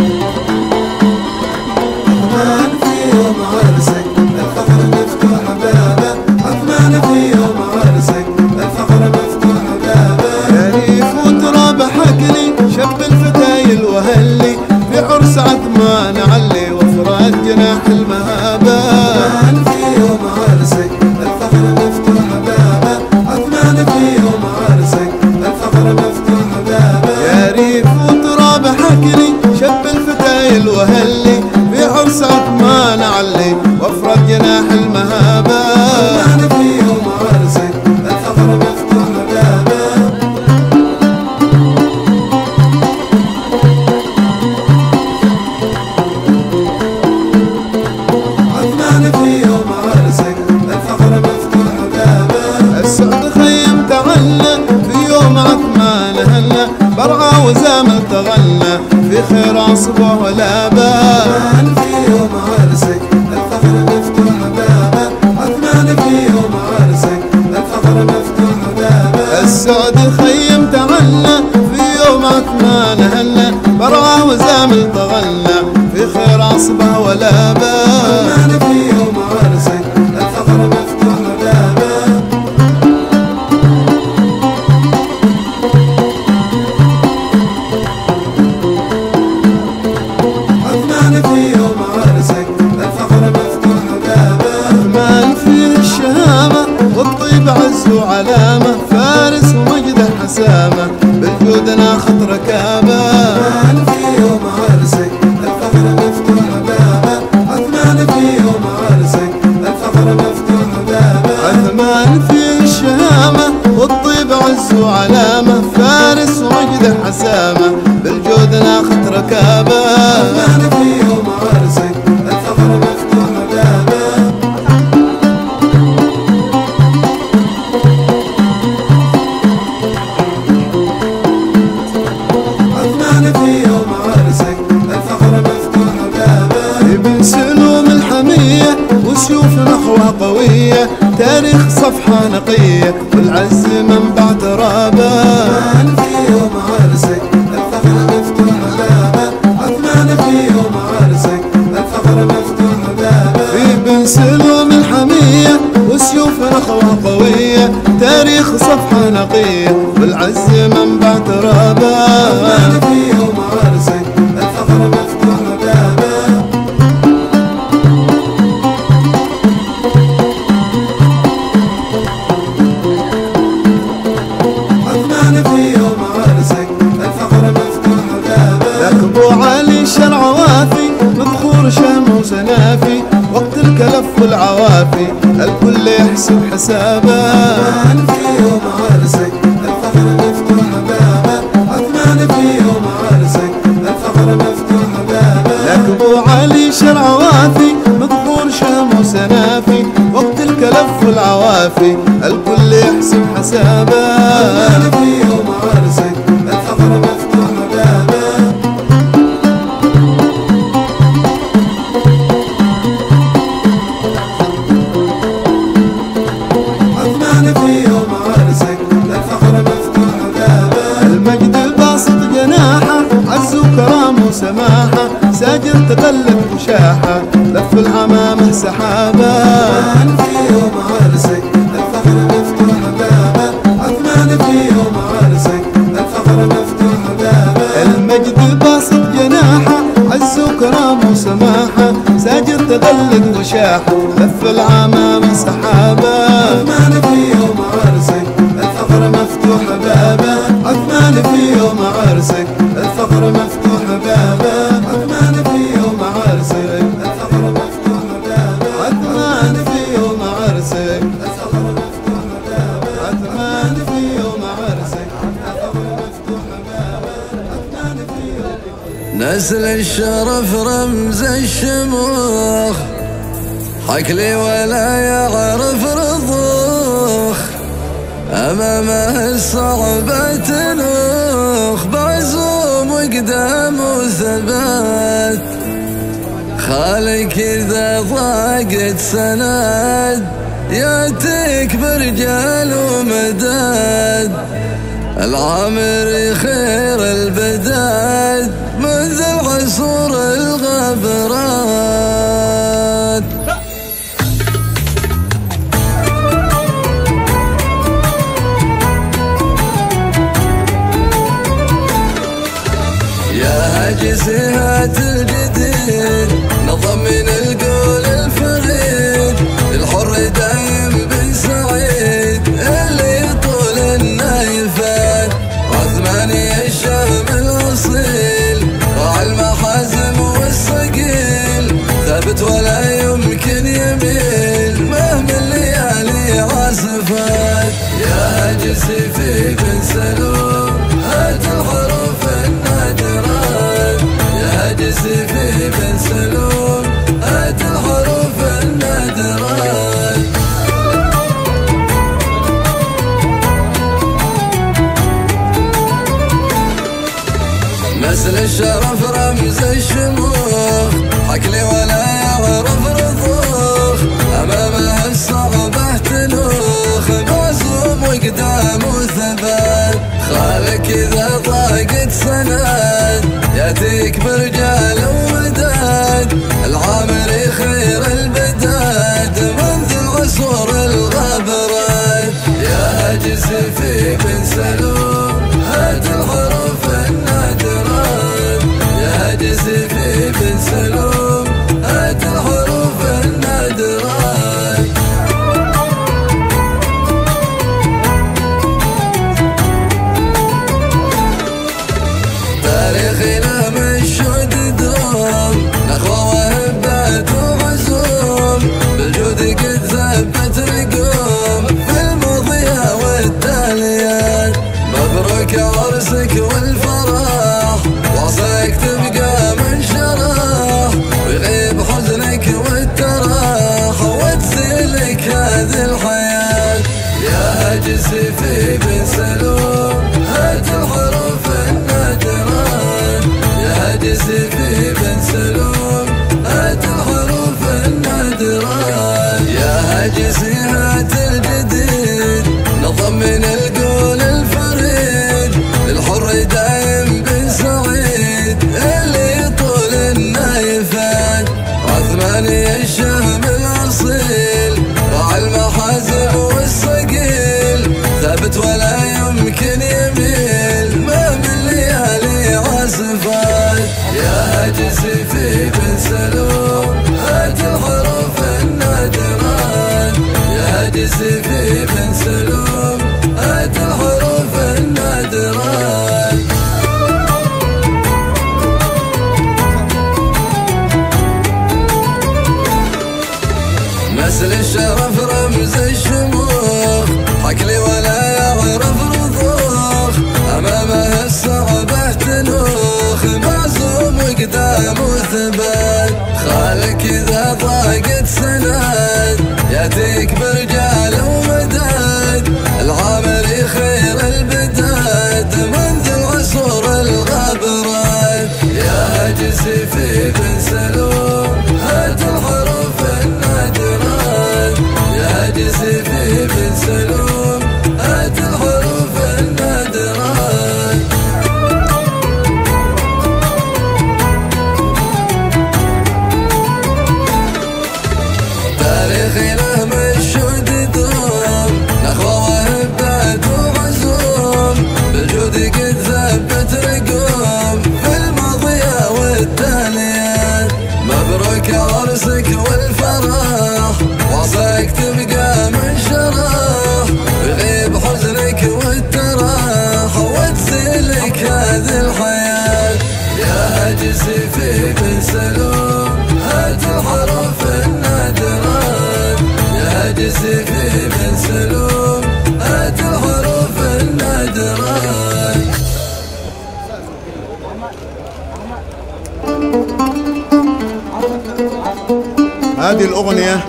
هذه الأغنية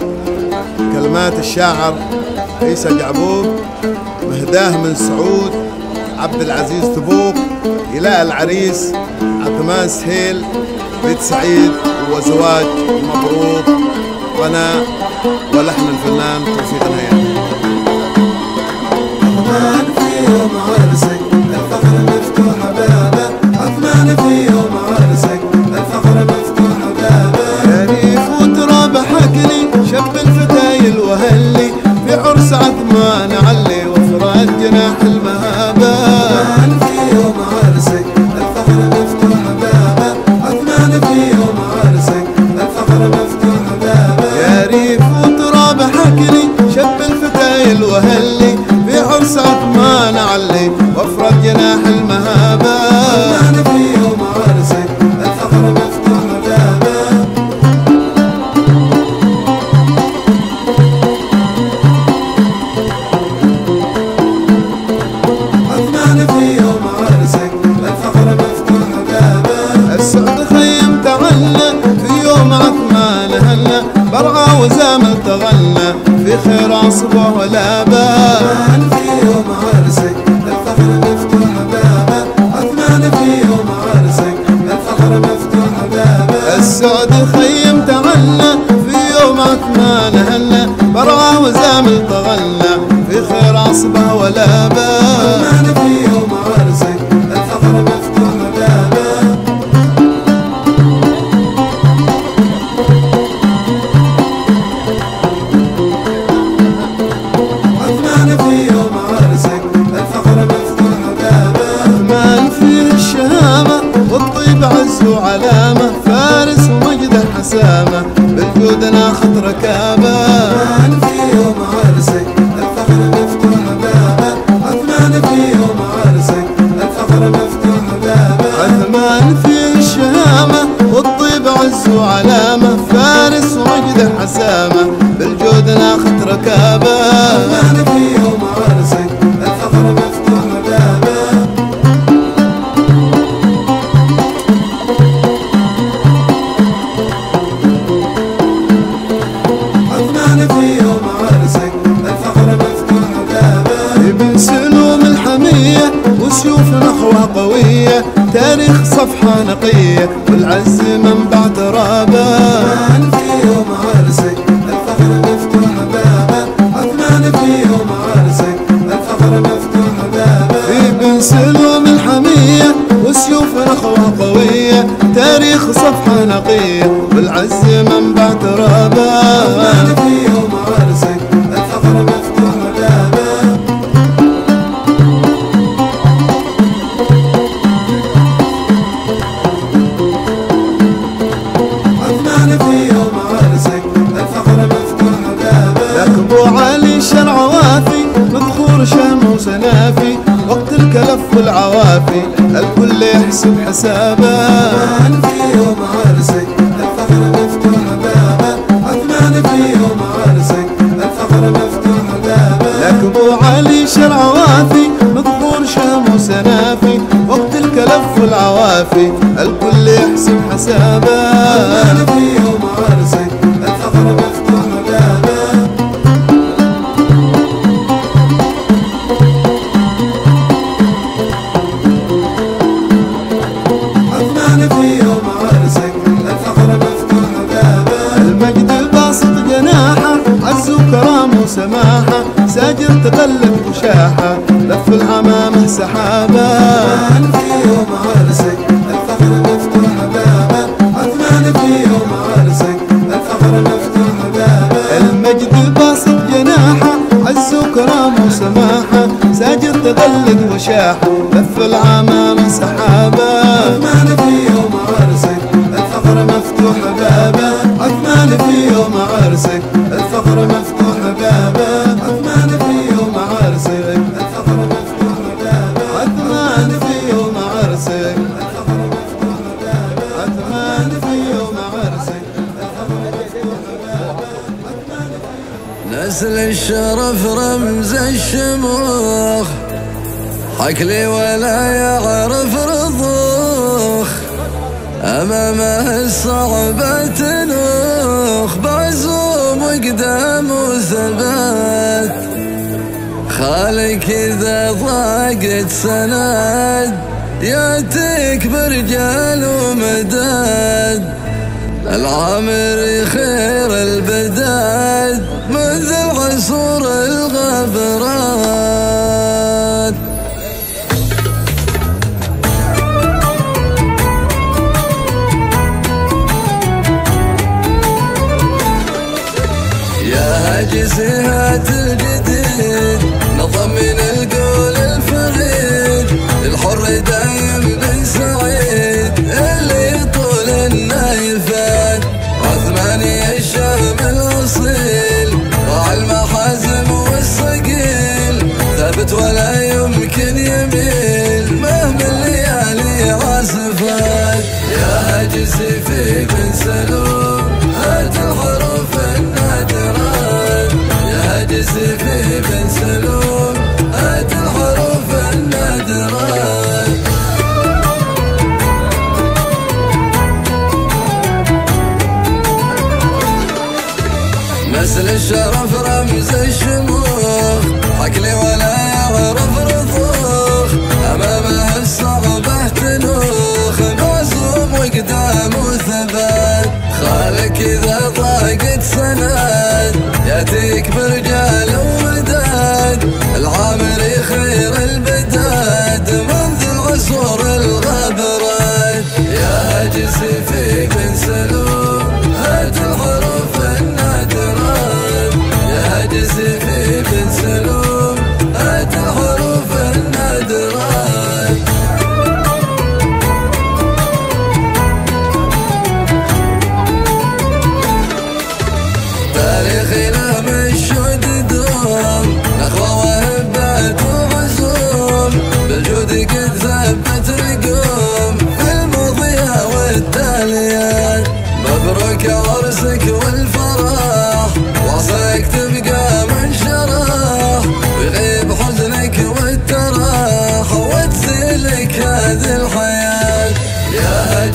كلمات الشاعر عيسى جعبوب مهداه من سعود عبد العزيز تبوك إلى العريس عثمان سهيل بيت سعيد وزواج مبروك وأنا ولحن الفنان توفيق الهيان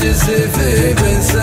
يا هاجس في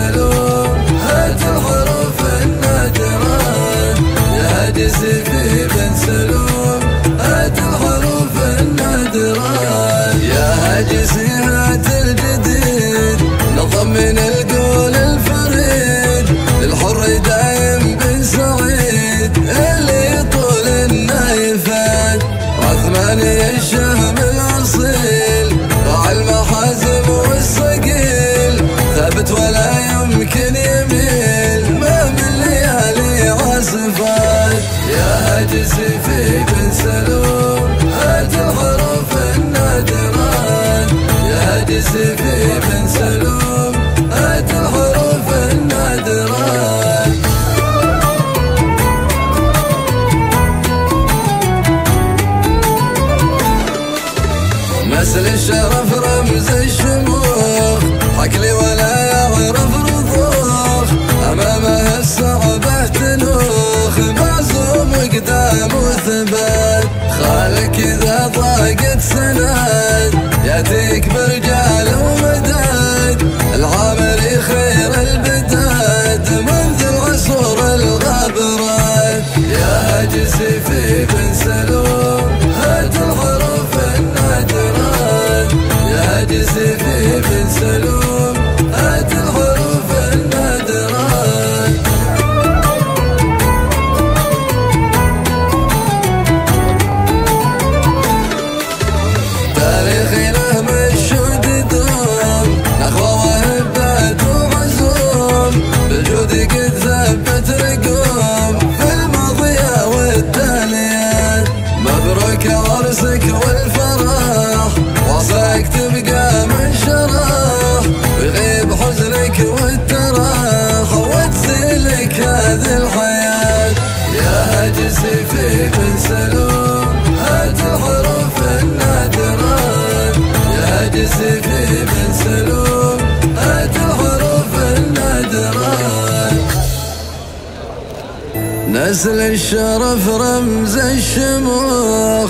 نسل الشرف رمز الشموخ.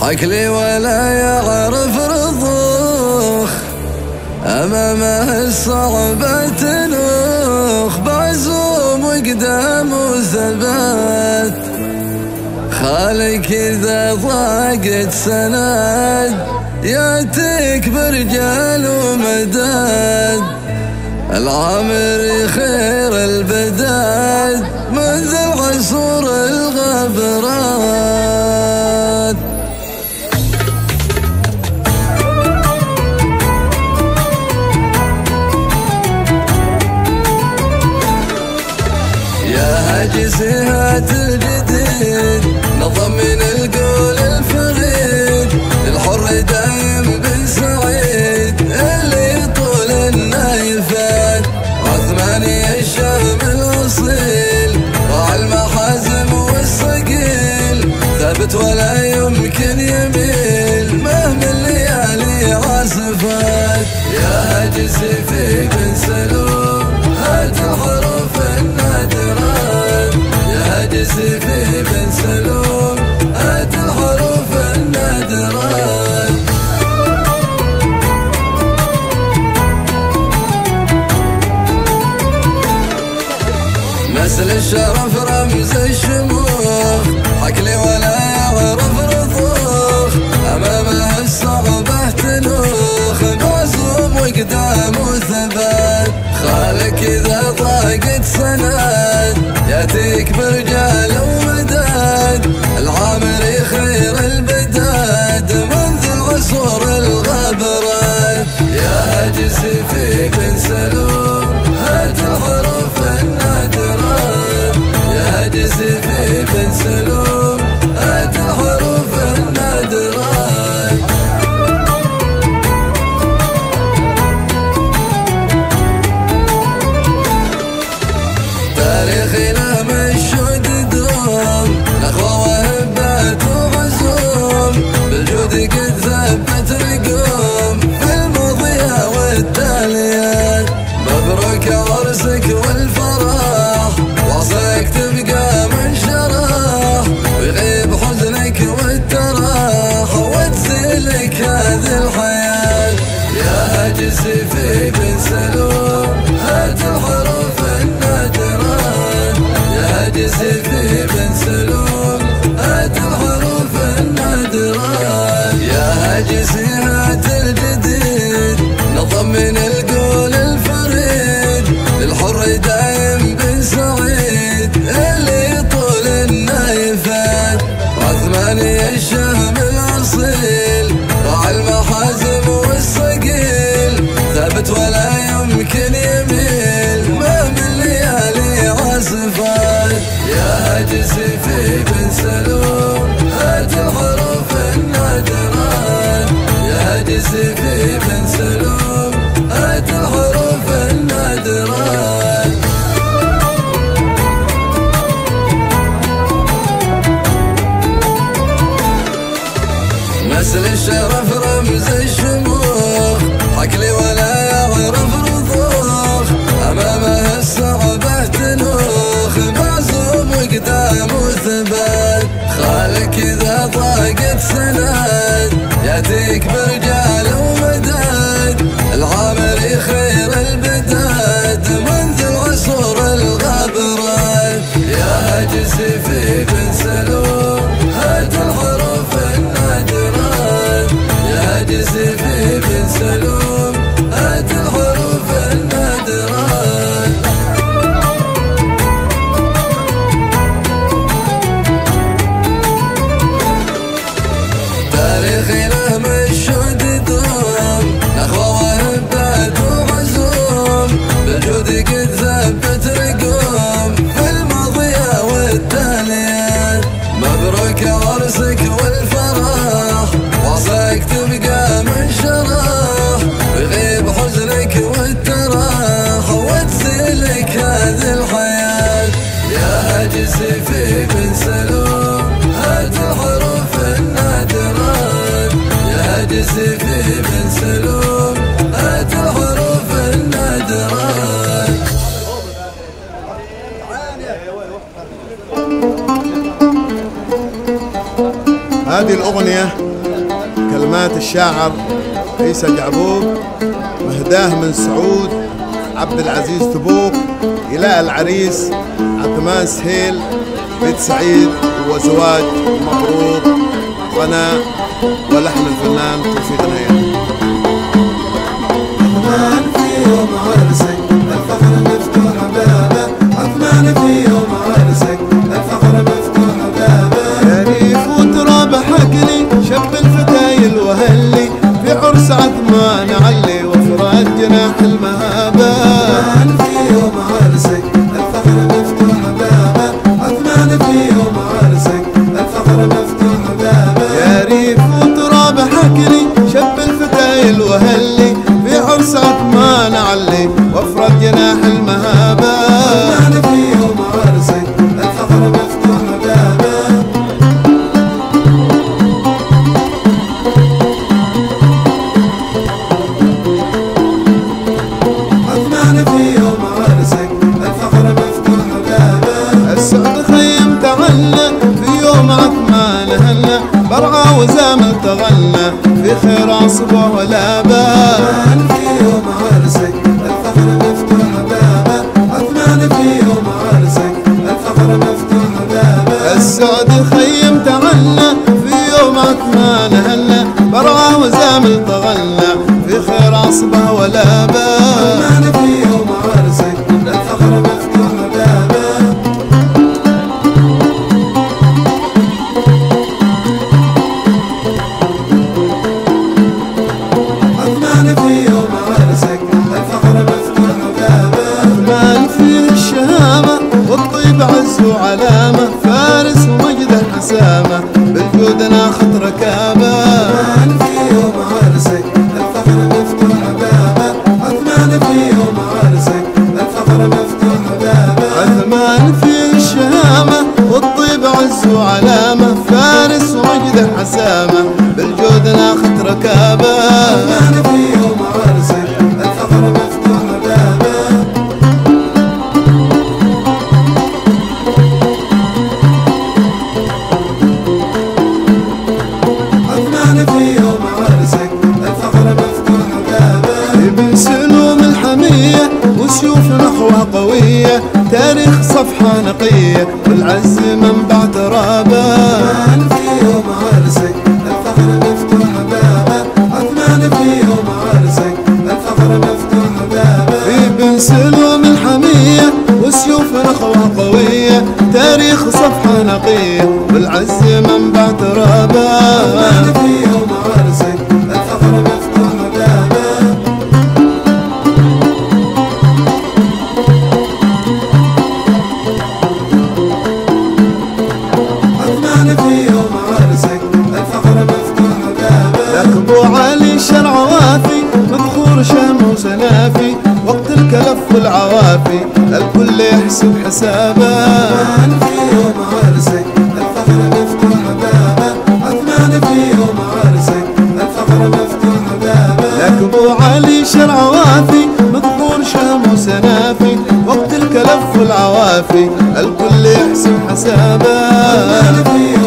حك لي ولا يعرف رضوخ. أمامه الصعبة تنوخ. بعزوم وقدام وثبات. خالك إذا ضاقت سند. ياتيك برجال ومداد. العمر خير البداد. ينصر الغبرات يا هجزها مثل الشرف رمز الشموخ. عقلي ولا يعرف رضوخ امامها الصعبه تنوخ معزوم وقدامه ثبات خالك إذا ضاقت سند يأتيك برجال ومداد. العامري خير البداد. منذ العصور الغبرات يا هجس في فيك انسلوك Hello. deixa الأغنية كلمات الشاعر عيسى جعبوب مهداه من سعود عبد العزيز تبوك إلى العريس عثمان سهيل بيت سعيد وزواج مبروك غناء ولحن الفنان توفيق سنافي وقت الكلف والعوافي الكل يحسب حسابه. عثمان في يوم الفخر مفتوح بابه. عثمان في يوم الفخر مفتوح بابه. شام وسنافي وقت الكلف والعوافي الكل يحسب حسابه. عثمان في يوم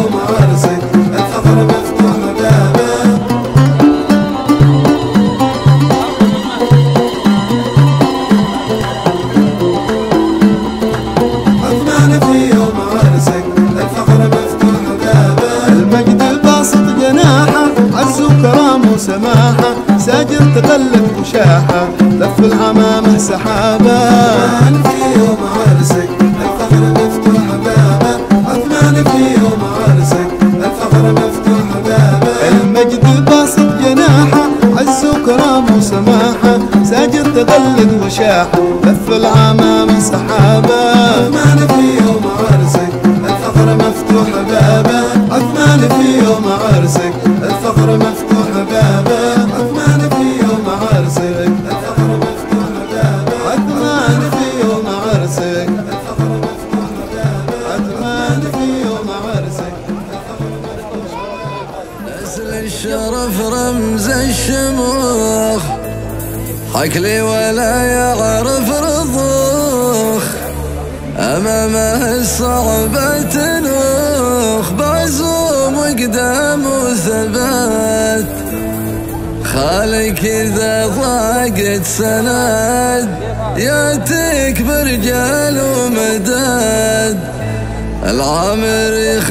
عقلي ولا يعرف رضوخ. أمامه الصعبة تنوخ. بعزوم وقدام وثبات. خالك إذا ضاقت سند. ياتيك برجال ومداد. العمر يخ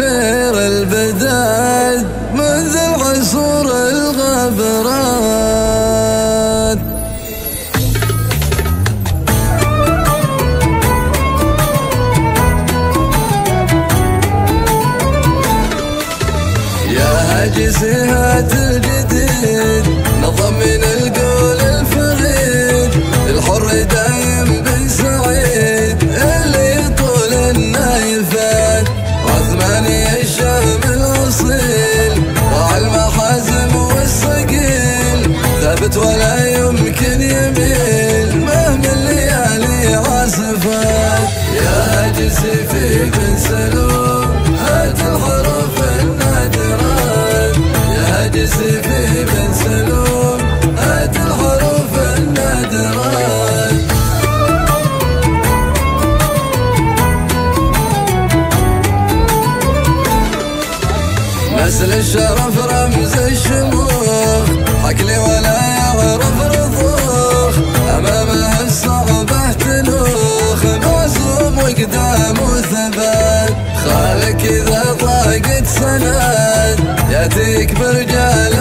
الشرف رمز الشموخ. حكلي ولا يعرف رضوخ. أمامها الصعبة تلوخ معزوم وقدامه ثبات خالك إذا ضاقت سند يأتيك برجال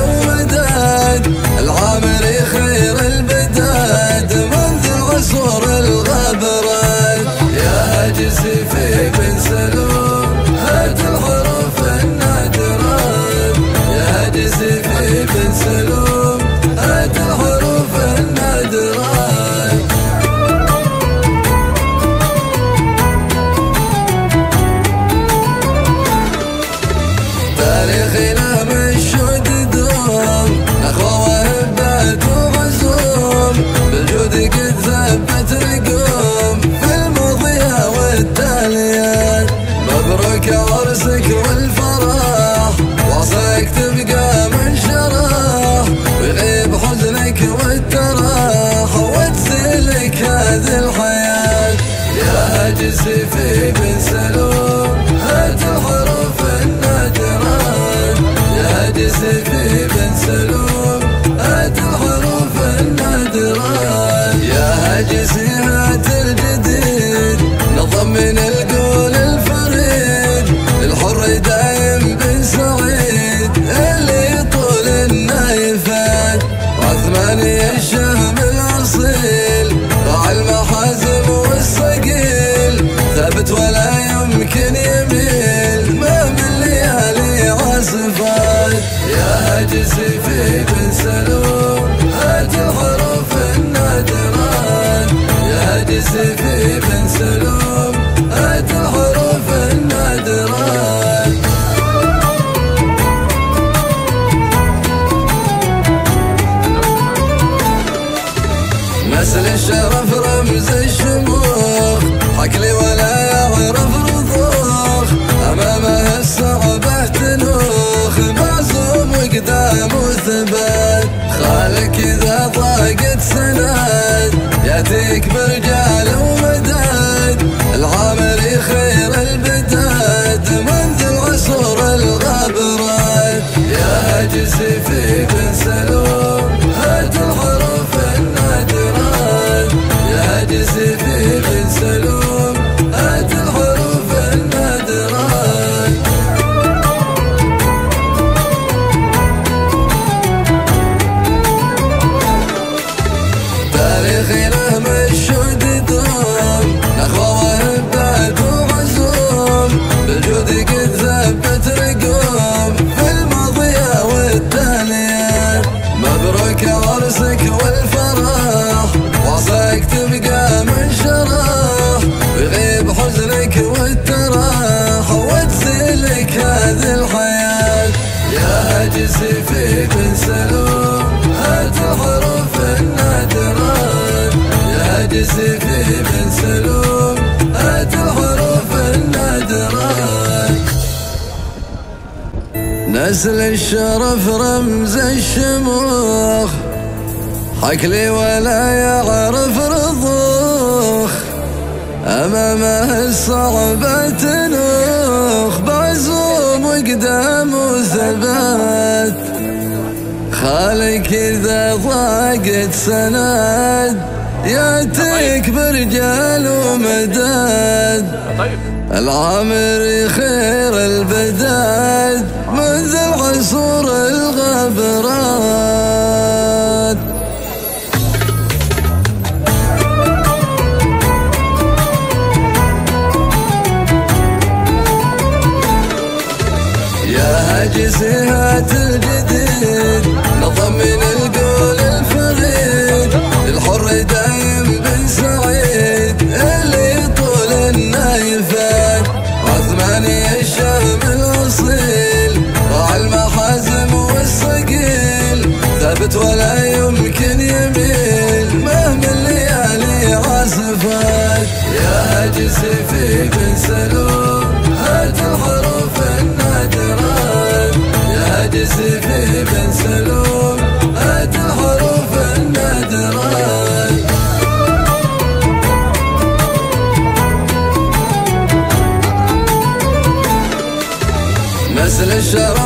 نسل الشرف رمز الشموخ. حك لي ولا يعرف رضوخ. أمامه الصعبة تنوخ. بعزوم وقدام وثبات. خالك إذا ضاقت سند. ياتيك برجال ومداد. طيب. العامري خير البداد. Shut up.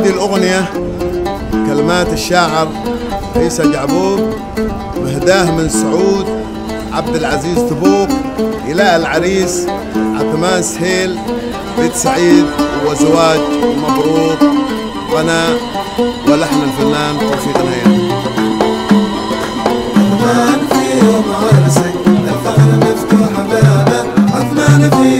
هذه الأغنية كلمات الشاعر عيسى جعبوب مهداه من سعود عبد العزيز تبوك إلى العريس عثمان سهيل بيت سعيد وزواج مبروك وأنا ولحن الفنان توفيق نهيان. عثمان في يوم عرسك الفخر مفتوح بابه. عثمان في